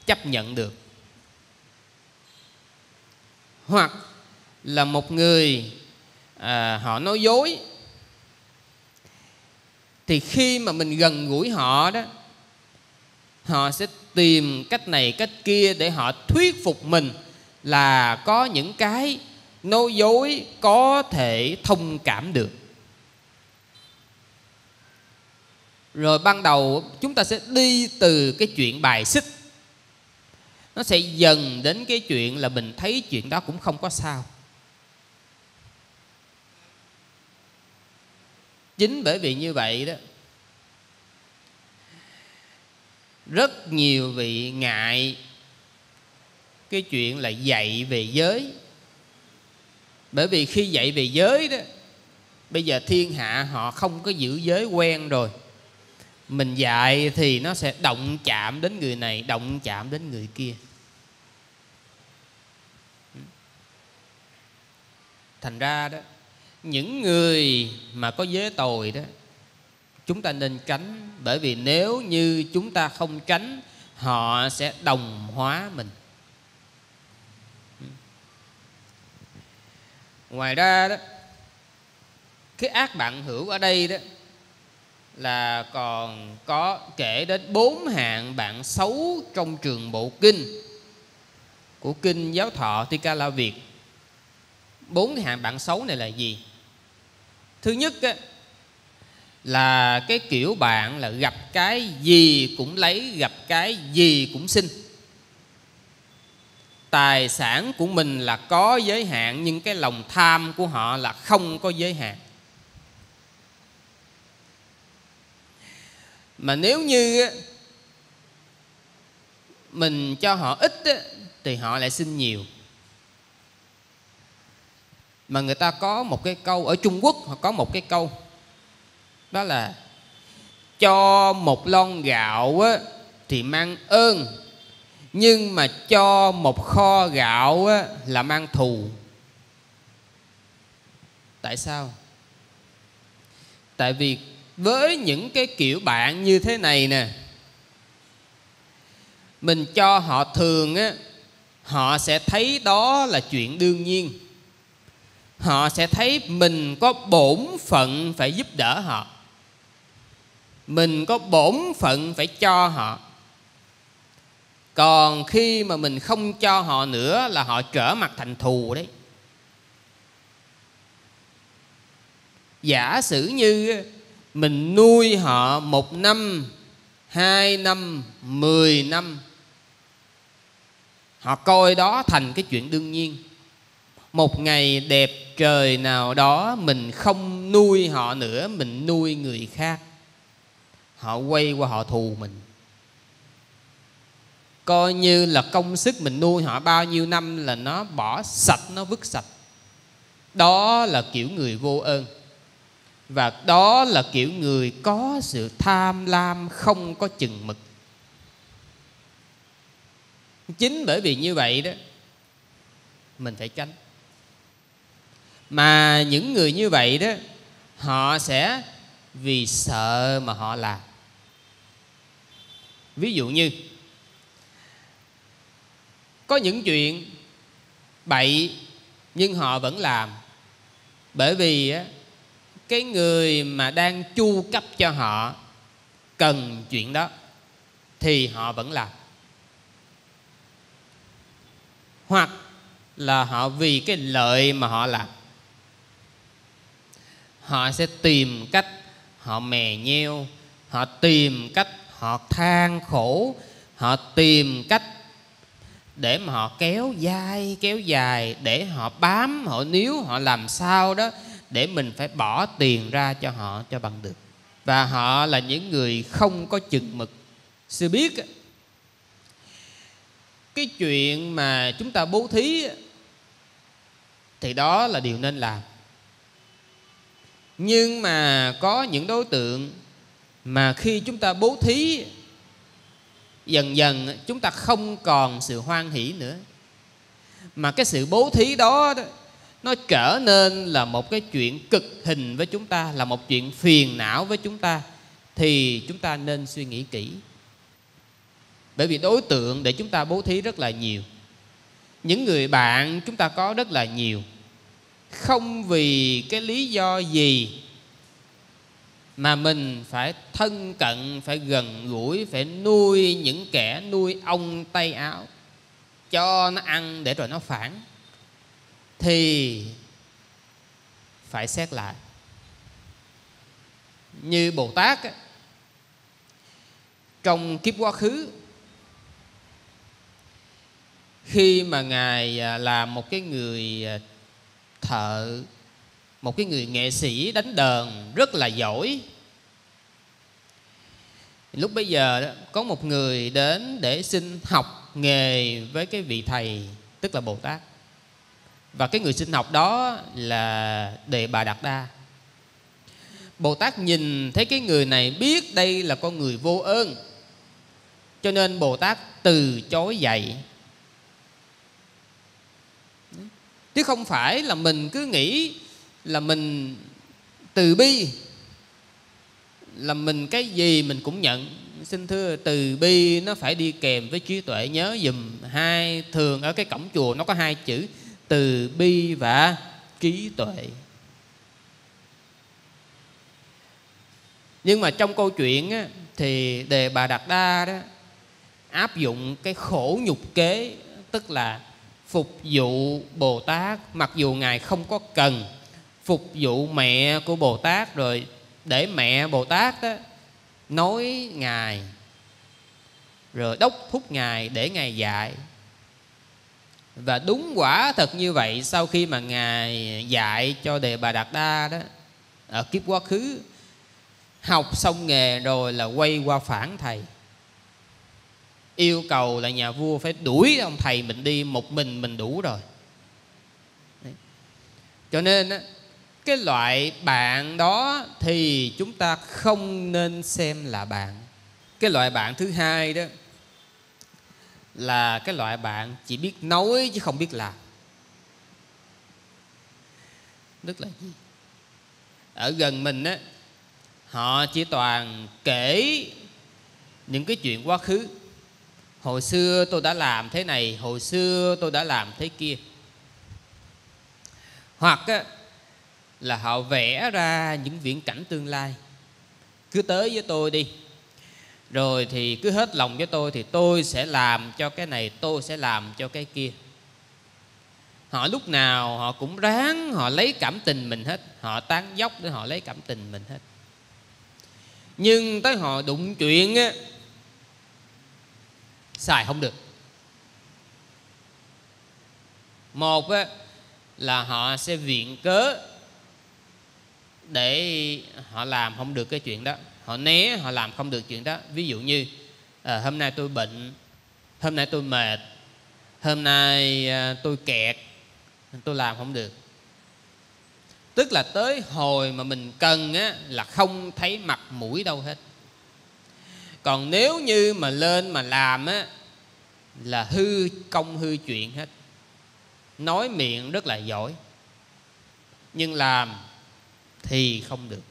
chấp nhận được. Hoặc là một người à, họ nói dối thì khi mà mình gần gũi họ đó họ sẽ tìm cách này cách kia để họ thuyết phục mình là có những cái nói dối có thể thông cảm được. Rồi ban đầu chúng ta sẽ đi từ cái chuyện bài xích. Nó sẽ dần đến cái chuyện là mình thấy chuyện đó cũng không có sao. Chính bởi vì như vậy đó, rất nhiều vị ngại cái chuyện là dạy về giới. Bởi vì khi dạy về giới đó, bây giờ thiên hạ họ không có giữ giới quen rồi mình dạy thì nó sẽ động chạm đến người này, động chạm đến người kia. Thành ra đó, những người mà có giới tội đó, chúng ta nên tránh. Bởi vì nếu như chúng ta không tránh, họ sẽ đồng hóa mình. Ngoài ra đó, cái ác bạn hữu ở đây đó là còn có kể đến bốn hạng bạn xấu trong trường bộ kinh của kinh giáo thọ Tika La Việt bốn cái hạng bạn xấu này là gì? Thứ nhất á, là cái kiểu bạn là gặp cái gì cũng lấy gặp cái gì cũng xin. Tài sản của mình là có giới hạn nhưng cái lòng tham của họ là không có giới hạn. Mà nếu như mình cho họ ít thì họ lại xin nhiều. Mà người ta có một cái câu ở Trung Quốc họ có một cái câu đó là cho một lon gạo á, thì mang ơn nhưng mà cho một kho gạo á, là mang thù. Tại sao? Tại vì với những cái kiểu bạn như thế này nè, mình cho họ thường á, họ sẽ thấy đó là chuyện đương nhiên. Họ sẽ thấy mình có bổn phận phải giúp đỡ họ. Mình có bổn phận phải cho họ. Còn khi mà mình không cho họ nữa là họ trở mặt thành thù đấy. Giả sử như mình nuôi họ một năm, hai năm, mười năm. Họ coi đó thành cái chuyện đương nhiên. Một ngày đẹp trời nào đó mình không nuôi họ nữa, mình nuôi người khác. Họ quay qua họ thù mình. Coi như là công sức mình nuôi họ bao nhiêu năm là nó bỏ sạch, nó vứt sạch. Đó là kiểu người vô ơn và đó là kiểu người có sự tham lam không có chừng mực. Chính bởi vì như vậy đó, mình phải tránh. Mà những người như vậy đó, họ sẽ vì sợ mà họ làm. Ví dụ như, có những chuyện bậy nhưng họ vẫn làm. Bởi vì cái người mà đang chu cấp cho họ cần chuyện đó, thì họ vẫn làm. Hoặc là họ vì cái lợi mà họ làm. Họ sẽ tìm cách họ mè nheo, họ tìm cách họ than khổ, họ tìm cách để mà họ kéo dài kéo dài, để họ bám, họ níu, họ làm sao đó để mình phải bỏ tiền ra cho họ cho bằng được. Và họ là những người không có chừng mực. Sư biết cái chuyện mà chúng ta bố thí thì đó là điều nên làm. Nhưng mà có những đối tượng mà khi chúng ta bố thí, dần dần chúng ta không còn sự hoan hỷ nữa. Mà cái sự bố thí đó nó trở nên là một cái chuyện cực hình với chúng ta, là một chuyện phiền não với chúng ta, thì chúng ta nên suy nghĩ kỹ. Bởi vì đối tượng để chúng ta bố thí rất là nhiều. Những người bạn chúng ta có rất là nhiều. Không vì cái lý do gì mà mình phải thân cận, phải gần gũi, phải nuôi những kẻ nuôi ong tay áo cho nó ăn để rồi nó phản thì phải xét lại. Như bồ tát trong kiếp quá khứ khi mà ngài à, là một cái người à, thợ một cái người nghệ sĩ đánh đờn rất là giỏi lúc bây giờ đó, có một người đến để xin học nghề với cái vị thầy tức là bồ tát và cái người sinh học đó là đề bà đạt đa. Bồ tát nhìn thấy cái người này biết đây là con người vô ơn. Cho nên bồ tát từ chối dạy. Chứ không phải là mình cứ nghĩ là mình từ bi, là mình cái gì mình cũng nhận. Xin thưa, từ bi nó phải đi kèm với trí tuệ. Nhớ dùm hai thường ở cái cổng chùa, nó có hai chữ từ bi và trí tuệ. Nhưng mà trong câu chuyện á, thì đề bà đạt đa đó áp dụng cái khổ nhục kế tức là phục vụ bồ tát. Mặc dù ngài không có cần phục vụ mẹ của bồ tát rồi để mẹ bồ tát đó, nói ngài rồi đốc thúc ngài để ngài dạy và đúng quả thật như vậy sau khi mà ngài dạy cho đề bà đạt đa đó ở kiếp quá khứ học xong nghề rồi là quay qua phản thầy. Yêu cầu là nhà vua phải đuổi ông thầy mình đi một mình mình đủ rồi. Đấy. cho nên á, cái loại bạn đó thì chúng ta không nên xem là bạn. Cái loại bạn thứ hai đó là cái loại bạn chỉ biết nói chứ không biết làm. Tức là gì? Ở gần mình á họ chỉ toàn kể những cái chuyện quá khứ. Hồi xưa tôi đã làm thế này hồi xưa tôi đã làm thế kia. Hoặc á, là họ vẽ ra những viễn cảnh tương lai. Cứ tới với tôi đi rồi thì cứ hết lòng với tôi thì tôi sẽ làm cho cái này tôi sẽ làm cho cái kia. Họ lúc nào họ cũng ráng họ lấy cảm tình mình hết. Họ tán dốc để họ lấy cảm tình mình hết. Nhưng tới họ đụng chuyện á xài không được. Một á, là họ sẽ viện cớ để họ làm không được cái chuyện đó họ né họ làm không được chuyện đó. Ví dụ như à, hôm nay tôi bệnh hôm nay tôi mệt hôm nay à, tôi kẹt tôi làm không được. Tức là tới hồi mà mình cần á là không thấy mặt mũi đâu hết. Còn nếu như mà lên mà làm á là hư công hư chuyện hết. Nói miệng rất là giỏi nhưng làm thì không được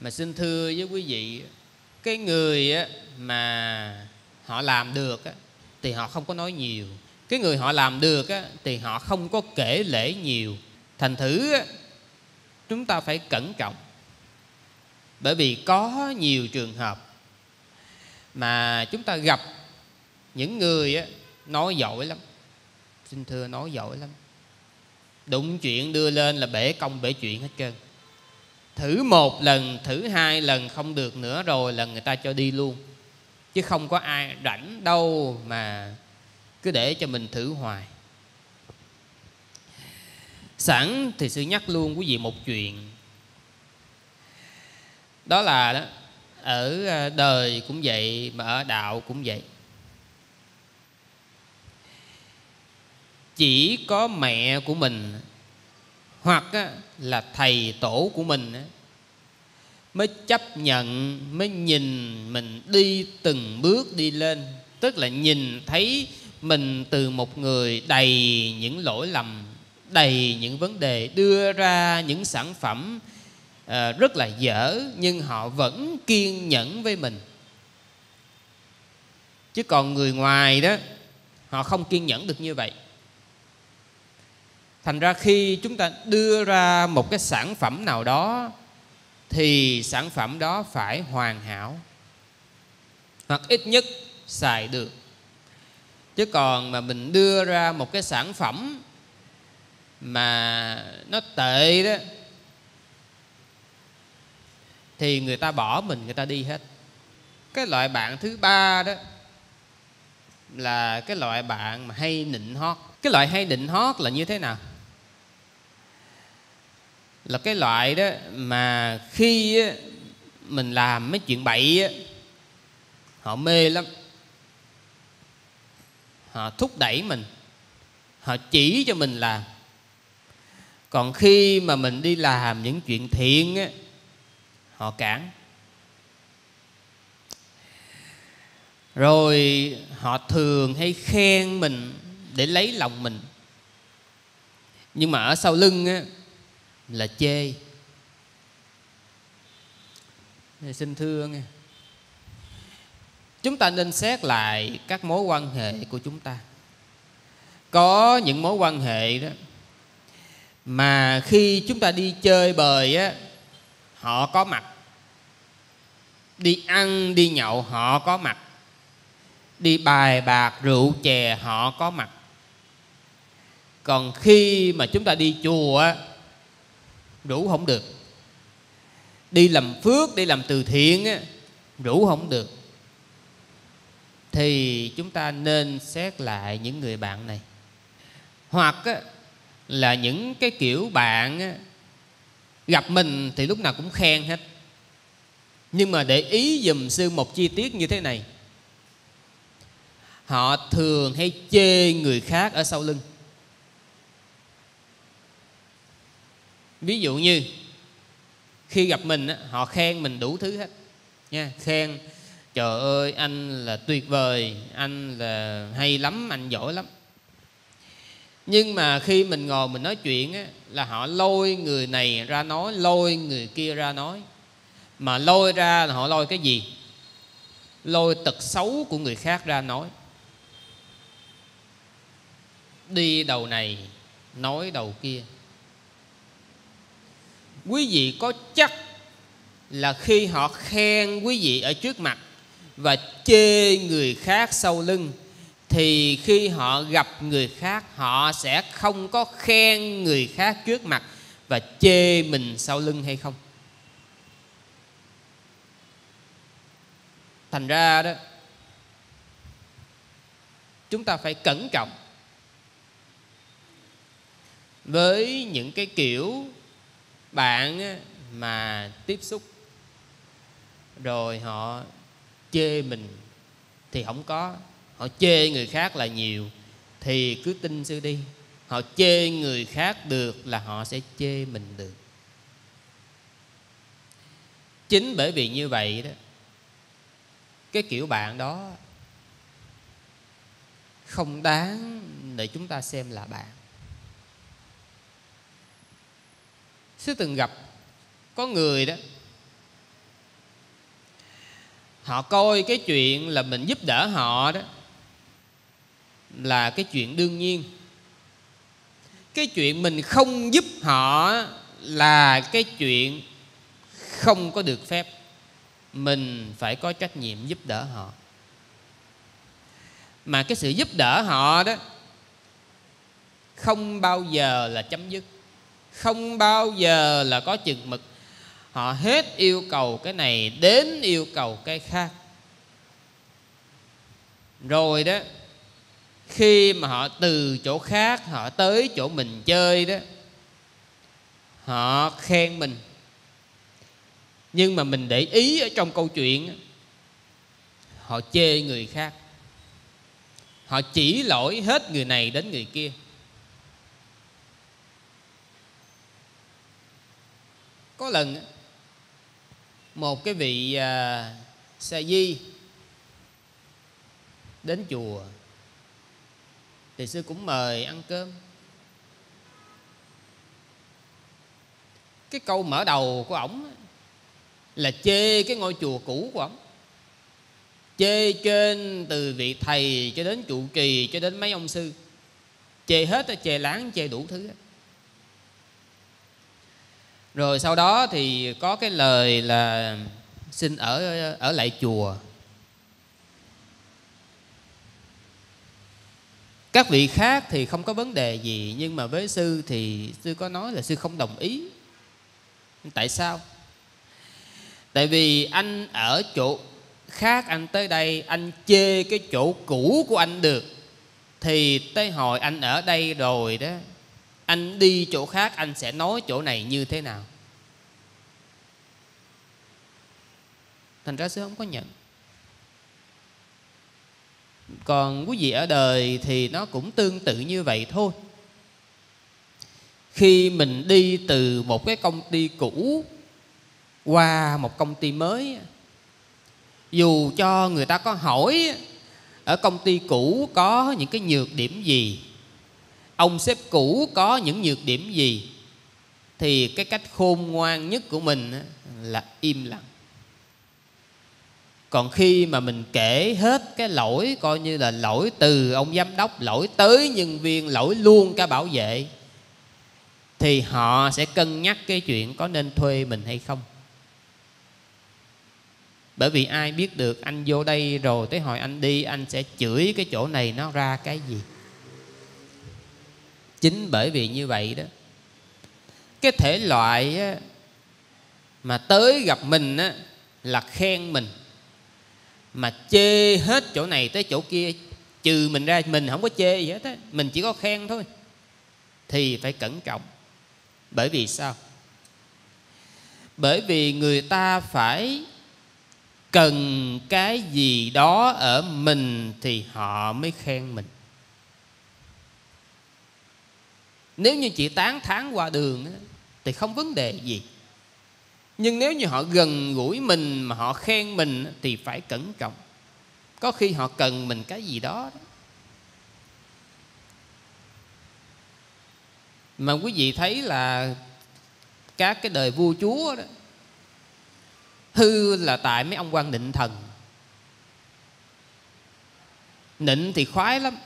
mà xin thưa với quý vị, cái người mà họ làm được thì họ không có nói nhiều. Cái người họ làm được thì họ không có kể lễ nhiều. Thành thử chúng ta phải cẩn trọng. Bởi vì có nhiều trường hợp mà chúng ta gặp những người nói giỏi lắm. Xin thưa, nói giỏi lắm. Đụng chuyện đưa lên là bể công bể chuyện hết trơn thử một lần, thử hai lần, không được nữa rồi là người ta cho đi luôn. Chứ không có ai rảnh đâu mà cứ để cho mình thử hoài. Sẵn thì sư nhắc luôn quý vị một chuyện. Đó là đó, ở ờ, đời cũng vậy mà ở đạo cũng vậy. Chỉ có mẹ của mình hoặc là thầy tổ của mình mới chấp nhận, mới nhìn mình đi từng bước đi lên. Tức là nhìn thấy mình từ một người đầy những lỗi lầm, đầy những vấn đề, đưa ra những sản phẩm ờ, rất là dở, nhưng họ vẫn kiên nhẫn với mình. Chứ còn người ngoài đó, họ không kiên nhẫn được như vậy thành ra khi chúng ta đưa ra một cái sản phẩm nào đó, thì sản phẩm đó phải hoàn hảo, hoặc ít nhất xài được. Chứ còn mà mình đưa ra một cái sản phẩm mà nó tệ đó, thì người ta bỏ mình, người ta đi hết. Cái loại bạn thứ ba đó là cái loại bạn mà hay nịnh hót. Cái loại hay nịnh hót là như thế nào? Là cái loại đó mà khi mình làm mấy chuyện bậy họ mê lắm. Họ thúc đẩy mình. Họ chỉ cho mình làm. Còn khi mà mình đi làm những chuyện thiện á, họ cản. Rồi họ thường hay khen mình để lấy lòng mình. Nhưng mà ở sau lưng á, là chê. Xin thưa nghe. Chúng ta nên xét lại các mối quan hệ của chúng ta. Có những mối quan hệ đó mà khi chúng ta đi chơi bời á, họ có mặt. Đi ăn, đi nhậu, họ có mặt. Đi bài bạc, rượu chè, họ có mặt. Còn khi mà chúng ta đi chùa á rủ không được. Đi làm phước đi làm từ thiện á rủ không được. Thì chúng ta nên xét lại những người bạn này. Hoặc á, là những cái kiểu bạn á, gặp mình thì lúc nào cũng khen hết. Nhưng mà để ý dùm sư một chi tiết như thế này. Họ thường hay chê người khác ở sau lưng. Ví dụ như khi gặp mình họ khen mình đủ thứ hết nha. Khen trời ơi anh là tuyệt vời anh là hay lắm anh giỏi lắm. Nhưng mà khi mình ngồi mình nói chuyện á, là họ lôi người này ra nói lôi người kia ra nói. Mà lôi ra là họ lôi cái gì? Lôi tật xấu của người khác ra nói. Đi đầu này nói đầu kia quý vị có chắc là khi họ khen quý vị ở trước mặt và chê người khác sau lưng, thì khi họ gặp người khác, họ sẽ không có khen người khác trước mặt và chê mình sau lưng hay không? Thành ra đó, chúng ta phải cẩn trọng với những cái kiểu bạn mà tiếp xúc rồi họ chê mình thì không có. Họ chê người khác là nhiều thì cứ tin sư đi. Họ chê người khác được là họ sẽ chê mình được. Chính bởi vì như vậy đó, cái kiểu bạn đó không đáng để chúng ta xem là bạn. Sư từng gặp có người đó, họ coi cái chuyện là mình giúp đỡ họ đó là cái chuyện đương nhiên. Cái chuyện mình không giúp họ là cái chuyện không có được phép. Mình phải có trách nhiệm giúp đỡ họ. Mà cái sự giúp đỡ họ đó không bao giờ là chấm dứt không bao giờ là có chừng mực. Họ hết yêu cầu cái này đến yêu cầu cái khác. Rồi đó, khi mà họ từ chỗ khác, họ tới chỗ mình chơi đó, họ khen mình. Nhưng mà mình để ý ở trong câu chuyện họ chê người khác. Họ chỉ lỗi hết người này đến người kia. Có lần một cái vị à, sa di đến chùa. Thì sư cũng mời ăn cơm. Cái câu mở đầu của ổng là chê cái ngôi chùa cũ của ổng. Chê trên từ vị thầy cho đến trụ trì cho đến mấy ông sư. Chê hết chê láng chê đủ thứ rồi sau đó thì có cái lời là xin ở ở lại chùa. Các vị khác thì không có vấn đề gì, nhưng mà với sư thì sư có nói là sư không đồng ý. Tại sao? Tại vì anh ở chỗ khác anh tới đây, anh chê cái chỗ cũ của anh được. Thì tới hồi anh ở đây rồi đó anh đi chỗ khác, anh sẽ nói chỗ này như thế nào? Thành ra sư không có nhận. Còn quý vị ở đời thì nó cũng tương tự như vậy thôi. Khi mình đi từ một cái công ty cũ qua một công ty mới, dù cho người ta có hỏi ở công ty cũ có những cái nhược điểm gì ông sếp cũ có những nhược điểm gì? Thì cái cách khôn ngoan nhất của mình là im lặng. Còn khi mà mình kể hết cái lỗi, coi như là lỗi từ ông giám đốc, lỗi tới nhân viên, lỗi luôn cả bảo vệ, thì họ sẽ cân nhắc cái chuyện có nên thuê mình hay không. Bởi vì ai biết được anh vô đây rồi tới hồi anh đi, anh sẽ chửi cái chỗ này nó ra cái gì chính bởi vì như vậy đó cái thể loại á, mà tới gặp mình á, là khen mình. Mà chê hết chỗ này tới chỗ kia trừ mình ra mình không có chê gì hết á mình chỉ có khen thôi. Thì phải cẩn trọng. Bởi vì sao? Bởi vì người ta phải cần cái gì đó ở mình thì họ mới khen mình. Nếu như chỉ tán tháng qua đường thì không vấn đề gì. Nhưng nếu như họ gần gũi mình mà họ khen mình thì phải cẩn trọng. Có khi họ cần mình cái gì đó, mà quý vị thấy là các cái đời vua chúa đó hư là tại mấy ông quan định thần. Nịnh thì khoái lắm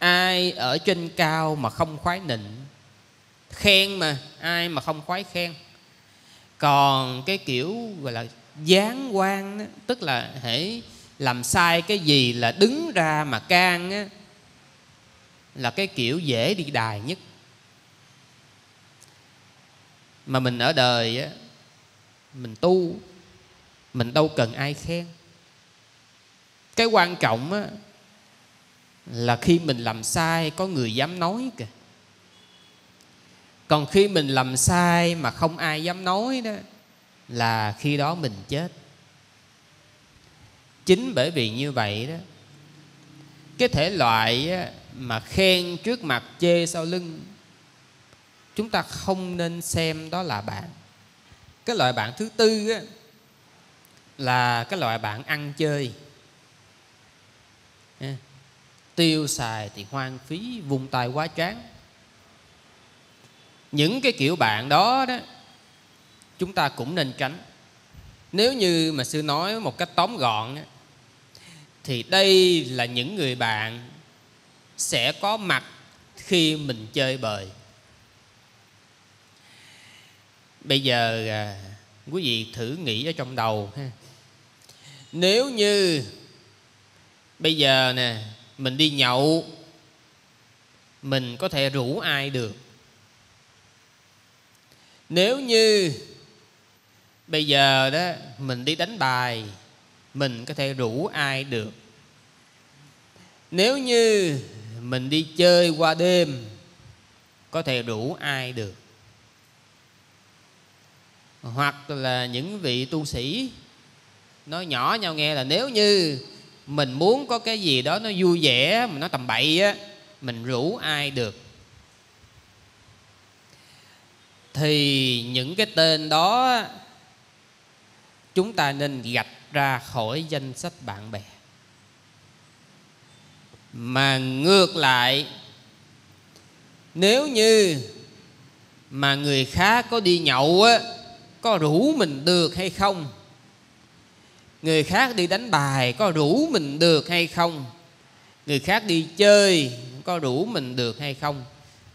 ai ở trên cao mà không khoái nịnh? Khen mà ai mà không khoái khen? Còn cái kiểu gọi là gián quan đó, tức là hãy làm sai cái gì là đứng ra mà can á, là cái kiểu dễ đi đài nhất. Mà mình ở đời á, mình tu mình đâu cần ai khen. Cái quan trọng á, là khi mình làm sai có người dám nói kìa. Còn khi mình làm sai mà không ai dám nói đó là khi đó mình chết. Chính bởi vì như vậy đó cái thể loại mà khen trước mặt chê sau lưng chúng ta không nên xem đó là bạn. Cái loại bạn thứ tư á, là cái loại bạn ăn chơi tiêu xài thì hoang phí vùng tài quá chán những cái kiểu bạn đó đó chúng ta cũng nên tránh. Nếu như mà sư nói một cách tóm gọn thì đây là những người bạn sẽ có mặt khi mình chơi bời. Bây giờ à, quý vị thử nghĩ ở trong đầu ha. Nếu như bây giờ nè mình đi nhậu mình có thể rủ ai được? Nếu như bây giờ đó mình đi đánh bài mình có thể rủ ai được? Nếu như mình đi chơi qua đêm có thể rủ ai được? Hoặc là những vị tu sĩ nói nhỏ nhau nghe là nếu như mình muốn có cái gì đó nó vui vẻ, mà nó tầm bậy á, mình rủ ai được. Thì những cái tên đó, chúng ta nên gạch ra khỏi danh sách bạn bè. Mà ngược lại, nếu như mà người khác có đi nhậu á, có rủ mình được hay không người khác đi đánh bài có rủ mình được hay không? Người khác đi chơi có rủ mình được hay không?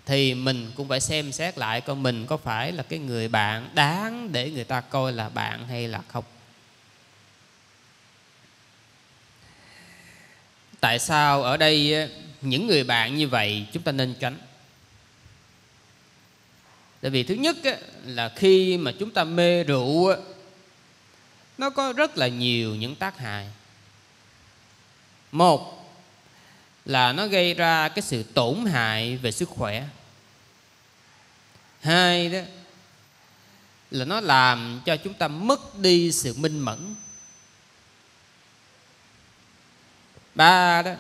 Thì mình cũng phải xem xét lại coi mình có phải là cái người bạn đáng để người ta coi là bạn hay là không. Tại sao ở đây những người bạn như vậy chúng ta nên tránh? Tại vì thứ nhất là khi mà chúng ta mê rượu nó có rất là nhiều những tác hại. Một là nó gây ra cái sự tổn hại về sức khỏe. Hai đó là nó làm cho chúng ta mất đi sự minh mẫn. Ba đó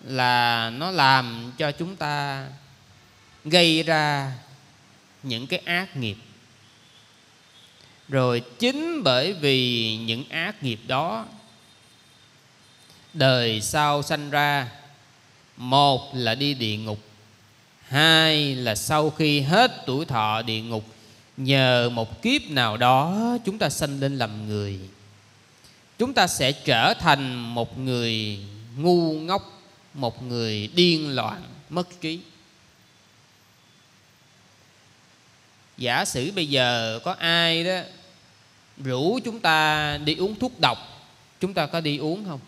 là nó làm cho chúng ta gây ra những cái ác nghiệp rồi chính bởi vì những ác nghiệp đó, đời sau sanh ra, một là đi địa ngục, hai là sau khi hết tuổi thọ địa ngục, nhờ một kiếp nào đó chúng ta sanh lên làm người. Chúng ta sẽ trở thành một người ngu ngốc, một người điên loạn, mất trí. Giả sử bây giờ có ai đó rủ chúng ta đi uống thuốc độc, chúng ta có đi uống không?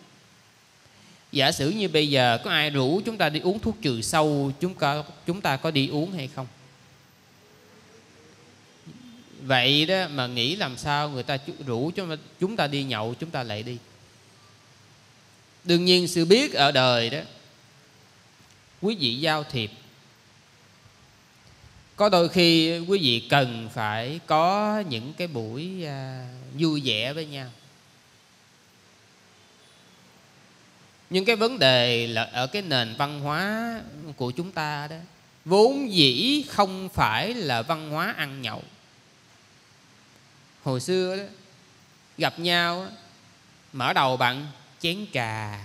Giả sử như bây giờ có ai rủ chúng ta đi uống thuốc trừ sâu, chúng ta chúng ta có đi uống hay không? Vậy đó, mà nghĩ làm sao người ta rủ chúng ta đi nhậu, chúng ta lại đi. Đương nhiên sự biết ở đời đó, quý vị giao thiệp có đôi khi quý vị cần phải có những cái buổi à, vui vẻ với nhau. Nhưng cái vấn đề là ở cái nền văn hóa của chúng ta đó vốn dĩ không phải là văn hóa ăn nhậu. Hồi xưa đó gặp nhau mở đầu bằng chén trà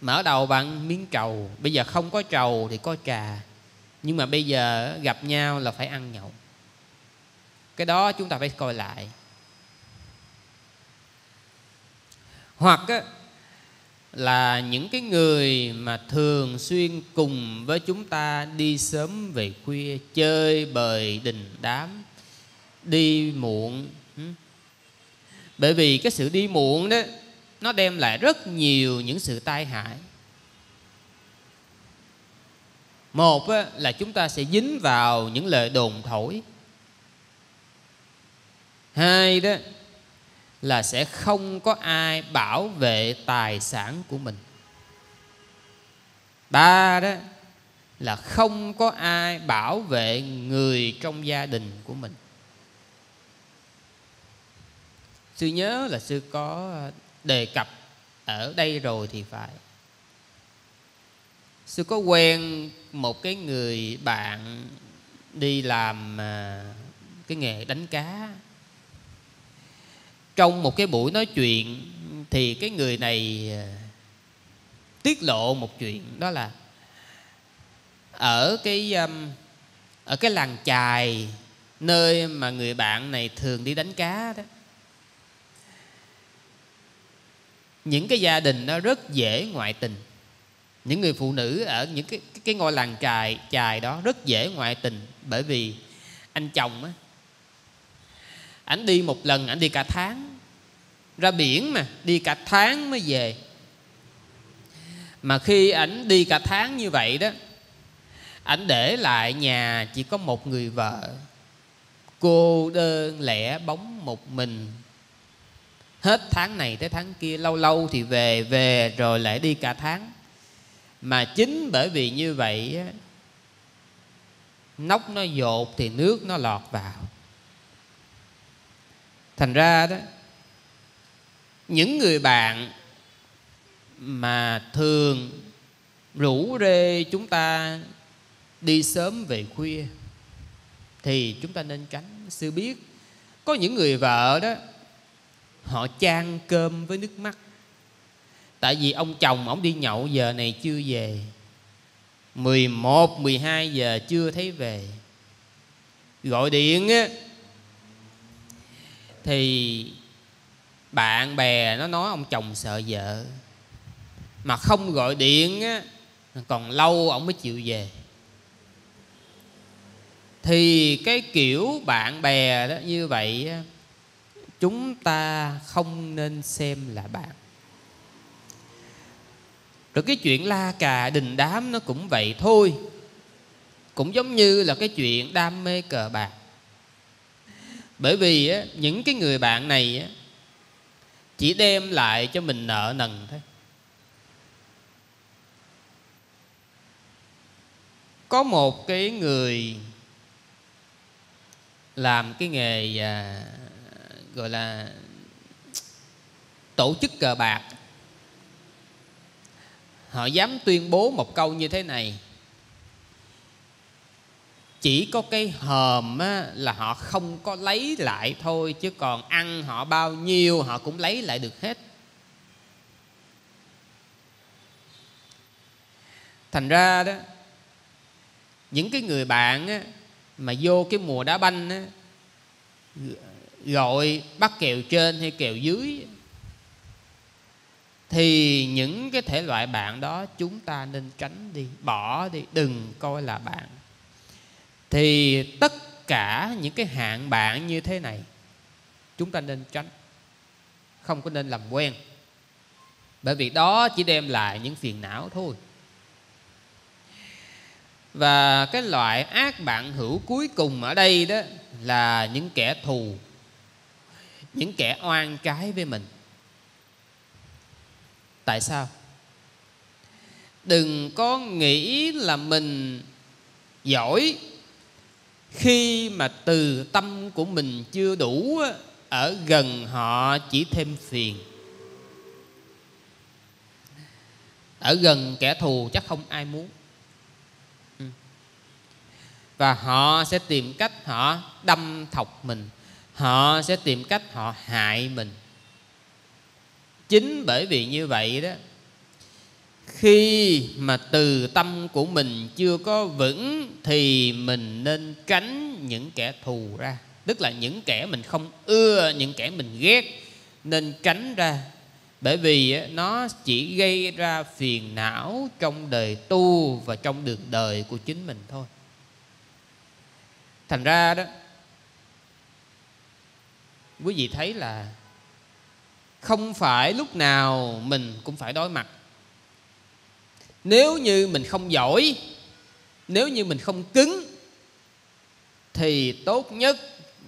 mở đầu bằng miếng trầu. Bây giờ không có trầu thì có trà nhưng mà bây giờ gặp nhau là phải ăn nhậu. Cái đó chúng ta phải coi lại. Hoặc á, là những cái người mà thường xuyên cùng với chúng ta đi sớm về khuya chơi bời đình đám đi muộn bởi vì cái sự đi muộn đó nó đem lại rất nhiều những sự tai hại một là chúng ta sẽ dính vào những lời đồn thổi. Hai đó, là sẽ không có ai bảo vệ tài sản của mình. Ba đó, là không có ai bảo vệ người trong gia đình của mình. Sư nhớ là sư có đề cập, ở đây rồi thì phải sư có quen một cái người bạn đi làm à, cái nghề đánh cá. Trong một cái buổi nói chuyện thì cái người này à, tiết lộ một chuyện, đó là ở cái um, ở cái làng chài nơi mà người bạn này thường đi đánh cá đó. Những cái gia đình nó rất dễ ngoại tình những người phụ nữ ở những cái cái ngôi làng chài chài đó rất dễ ngoại tình bởi vì anh chồng á, ảnh đi một lần, ảnh đi cả tháng. Ra biển mà, đi cả tháng mới về. Mà khi ảnh đi cả tháng như vậy đó, ảnh để lại nhà chỉ có một người vợ. Cô đơn lẻ bóng một mình. Hết tháng này tới tháng kia, lâu lâu thì về về rồi lại đi cả tháng mà chính bởi vì như vậy nóc nó dột thì nước nó lọt vào. Thành ra đó, những người bạn mà thường rủ rê chúng ta đi sớm về khuya, thì chúng ta nên tránh. Sư biết, có những người vợ đó, họ chan cơm với nước mắt tại vì ông chồng ông đi nhậu giờ này chưa về. 11, 12 giờ chưa thấy về. Gọi điện á Thì bạn bè nó nói ông chồng sợ vợ. Mà không gọi điện á Còn lâu ông mới chịu về. Thì cái kiểu bạn bè đó như vậy Chúng ta không nên xem là bạn rồi cái chuyện la cà đình đám nó cũng vậy thôi. Cũng giống như là cái chuyện đam mê cờ bạc. Bởi vì á, những cái người bạn này á, chỉ đem lại cho mình nợ nần thôi. Có một cái người làm cái nghề à, gọi là tổ chức cờ bạc họ dám tuyên bố một câu như thế này. Chỉ có cái hòm á, là họ không có lấy lại thôi chứ còn ăn họ bao nhiêu họ cũng lấy lại được hết. Thành ra đó những cái người bạn á, mà vô cái mùa đá banh á, gọi bắt kèo trên hay kèo dưới thì những cái thể loại bạn đó chúng ta nên tránh đi, bỏ đi, đừng coi là bạn. Thì tất cả những cái hạng bạn như thế này, chúng ta nên tránh, không có nên làm quen. Bởi vì đó chỉ đem lại những phiền não thôi. Và cái loại ác bạn hữu cuối cùng ở đây đó là những kẻ thù, những kẻ oan trái với mình tại sao? Đừng có nghĩ là mình giỏi. Khi mà từ tâm của mình chưa đủ, ở gần họ chỉ thêm phiền. Ở gần kẻ thù chắc không ai muốn. Ừ. Và họ sẽ tìm cách họ đâm thọc mình. Họ sẽ tìm cách họ hại mình chính bởi vì như vậy đó, khi mà từ tâm của mình chưa có vững thì mình nên tránh những kẻ thù ra. Tức là những kẻ mình không ưa, những kẻ mình ghét nên tránh ra. Bởi vì nó chỉ gây ra phiền não trong đời tu và trong đường đời của chính mình thôi. Thành ra đó, quý vị thấy là không phải lúc nào mình cũng phải đối mặt. Nếu như mình không giỏi nếu như mình không cứng thì tốt nhất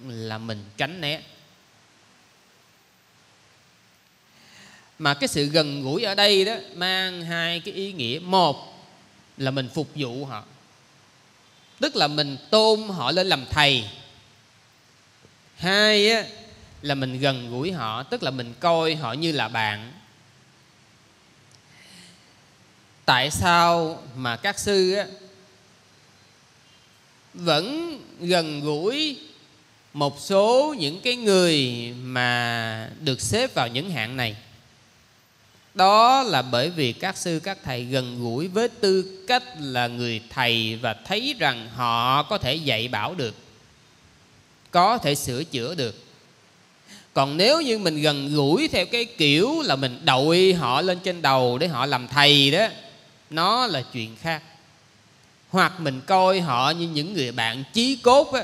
là mình tránh né. Mà cái sự gần gũi ở đây đó mang hai cái ý nghĩa. Một là mình phục vụ họ. Tức là mình tôn họ lên làm thầy. Hai á, là mình gần gũi họ tức là mình coi họ như là bạn. Tại sao mà các sư á, vẫn gần gũi một số những cái người mà được xếp vào những hạng này? Đó là bởi vì các sư các thầy gần gũi với tư cách là người thầy và thấy rằng họ có thể dạy bảo được có thể sửa chữa được còn nếu như mình gần gũi theo cái kiểu là mình đội họ lên trên đầu để họ làm thầy đó nó là chuyện khác. Hoặc mình coi họ như những người bạn chí cốt đó,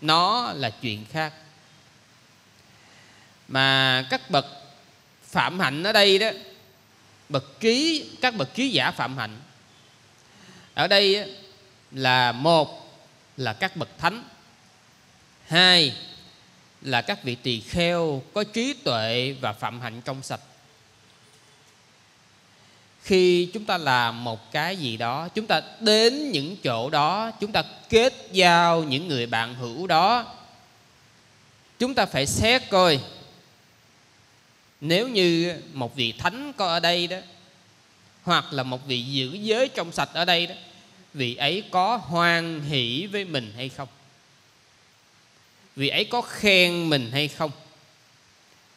nó là chuyện khác. Mà các bậc phạm hạnh ở đây đó bậc trí các bậc trí giả phạm hạnh ở đây là một là các bậc thánh hai là các vị tỳ kheo có trí tuệ và phạm hạnh trong sạch. Khi chúng ta làm một cái gì đó, chúng ta đến những chỗ đó, chúng ta kết giao những người bạn hữu đó, chúng ta phải xét coi, nếu như một vị thánh có ở đây đó, hoặc là một vị giữ giới trong sạch ở đây đó, vị ấy có hoan hỷ với mình hay không? Vị ấy có khen mình hay không?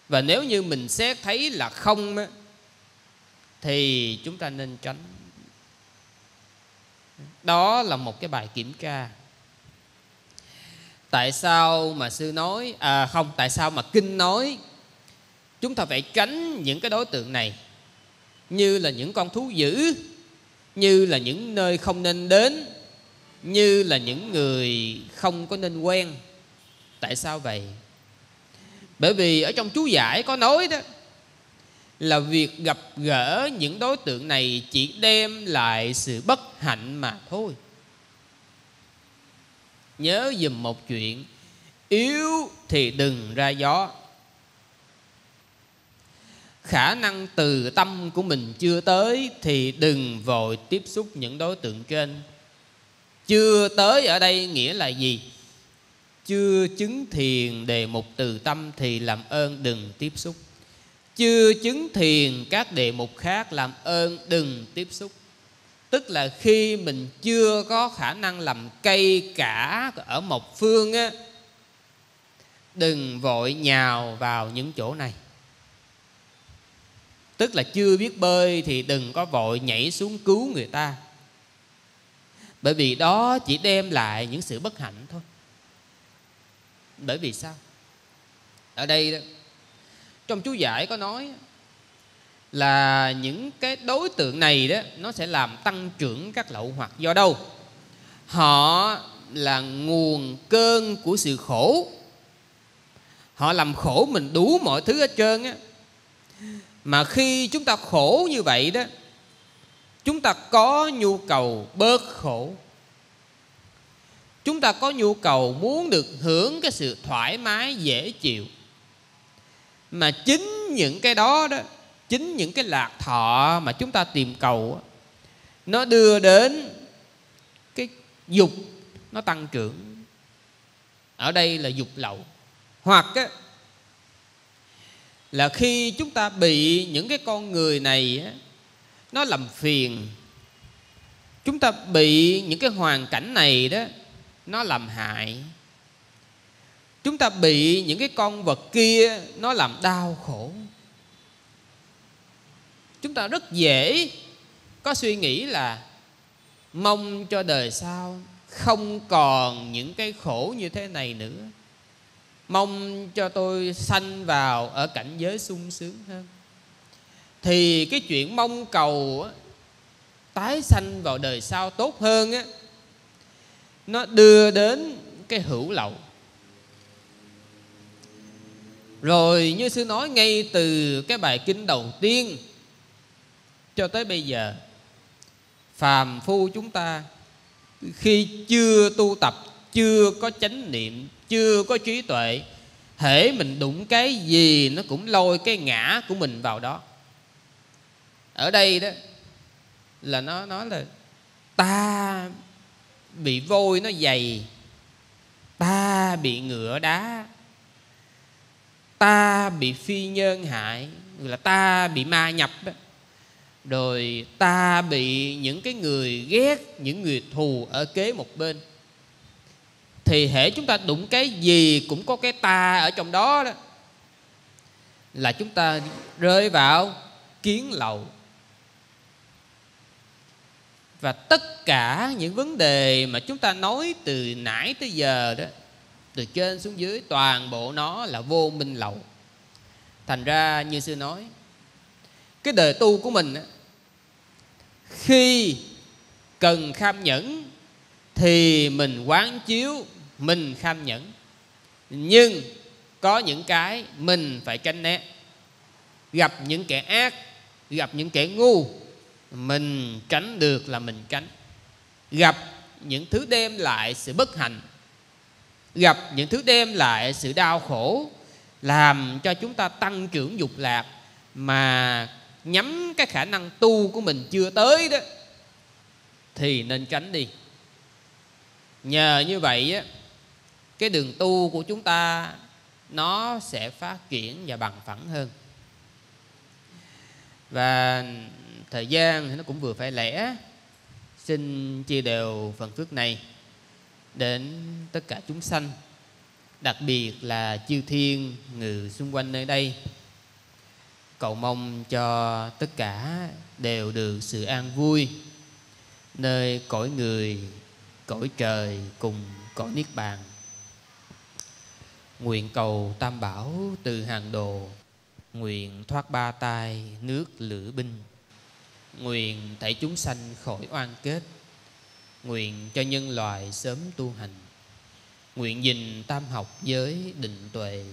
Và nếu như mình xét thấy là không á, thì chúng ta nên tránh. Đó là một cái bài kiểm tra. Tại sao mà sư nói à không tại sao mà kinh nói? Chúng ta phải tránh những cái đối tượng này. Như là những con thú dữ như là những nơi không nên đến như là những người không có nên quen tại sao vậy? Bởi vì ở trong chú giải có nói đó, là việc gặp gỡ những đối tượng này chỉ đem lại sự bất hạnh mà thôi. Nhớ dùm một chuyện, yếu thì đừng ra gió. Khả năng từ tâm của mình chưa tới thì đừng vội tiếp xúc những đối tượng trên. Chưa tới ở đây nghĩa là gì? Chưa chứng thiền đề mục từ tâm thì làm ơn đừng tiếp xúc. Chưa chứng thiền các đề mục khác làm ơn đừng tiếp xúc. Tức là khi mình chưa có khả năng làm cây cả ở một phương á, đừng vội nhào vào những chỗ này. Tức là chưa biết bơi thì đừng có vội nhảy xuống cứu người ta. Bởi vì đó chỉ đem lại những sự bất hạnh thôi bởi vì sao? Ở đây đó, trong chú giải có nói là những cái đối tượng này đó, nó sẽ làm tăng trưởng các lậu hoặc. Do đâu? Họ là nguồn cơn của sự khổ. Họ làm khổ mình đủ mọi thứ hết trơn á. Mà khi chúng ta khổ như vậy đó, chúng ta có nhu cầu bớt khổ chúng ta có nhu cầu muốn được hưởng cái sự thoải mái dễ chịu. Mà chính những cái đó đó chính những cái lạc thọ mà chúng ta tìm cầu nó đưa đến cái dục nó tăng trưởng. Ở đây là dục lậu. Hoặc á, là khi chúng ta bị những cái con người này á, nó làm phiền chúng ta bị những cái hoàn cảnh này đó nó làm hại. Chúng ta bị những cái con vật kia nó làm đau khổ. Chúng ta rất dễ có suy nghĩ là mong cho đời sau không còn những cái khổ như thế này nữa. Mong cho tôi sanh vào ở cảnh giới sung sướng hơn. Thì cái chuyện mong cầu tái sanh vào đời sau tốt hơn á nó đưa đến cái hữu lậu. Rồi như sư nói ngay từ cái bài kinh đầu tiên cho tới bây giờ, phàm phu chúng ta khi chưa tu tập, chưa có chánh niệm, chưa có trí tuệ, hễ mình đụng cái gì nó cũng lôi cái ngã của mình vào đó. Ở đây đó là nó nói là ta bị vôi nó dày, ta bị ngựa đá, ta bị phi nhân hại là ta bị ma nhập đó. rồi ta bị những cái người ghét, những người thù ở kế một bên thì hệ chúng ta đụng cái gì cũng có cái ta ở trong đó đó, là chúng ta rơi vào kiến lậu và tất cả những vấn đề mà chúng ta nói từ nãy tới giờ đó, từ trên xuống dưới, toàn bộ nó là vô minh lậu. Thành ra như sư nói, cái đời tu của mình khi cần kham nhẫn thì mình quán chiếu, mình kham nhẫn. Nhưng có những cái mình phải tránh né. Gặp những kẻ ác, gặp những kẻ ngu mình tránh được là mình tránh. Gặp những thứ đem lại sự bất hạnh. Gặp những thứ đem lại sự đau khổ làm cho chúng ta tăng trưởng dục lạc mà nhắm cái khả năng tu của mình chưa tới đó, thì nên tránh đi. Nhờ như vậy á, cái đường tu của chúng ta nó sẽ phát triển và bằng phẳng hơn. Và thời gian thì nó cũng vừa phải lẽ. Xin chia đều phần phước này đến tất cả chúng sanh, đặc biệt là chư thiên ngự xung quanh nơi đây. Cầu mong cho tất cả đều được sự an vui, nơi cõi người, cõi trời cùng cõi niết bàn. Nguyện cầu tam bảo từ hàng đồ, nguyện thoát ba tai nước lửa binh nguyện thảy chúng sanh khỏi oan kết. Nguyện cho nhân loại sớm tu hành. Nguyện dình tam học giới định tuệ.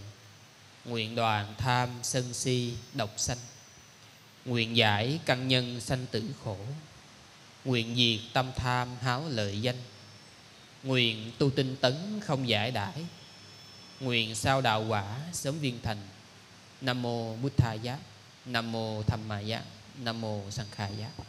Nguyện đoàn tham sân si độc sanh. Nguyện giải căn nhân sanh tử khổ. Nguyện diệt tâm tham háo lợi danh. Nguyện tu tinh tấn không giải đãi. Nguyện sao đạo quả sớm viên thành. Nam mô bút tha giá. Nam mô tham ma giá nam mô sanh khai giác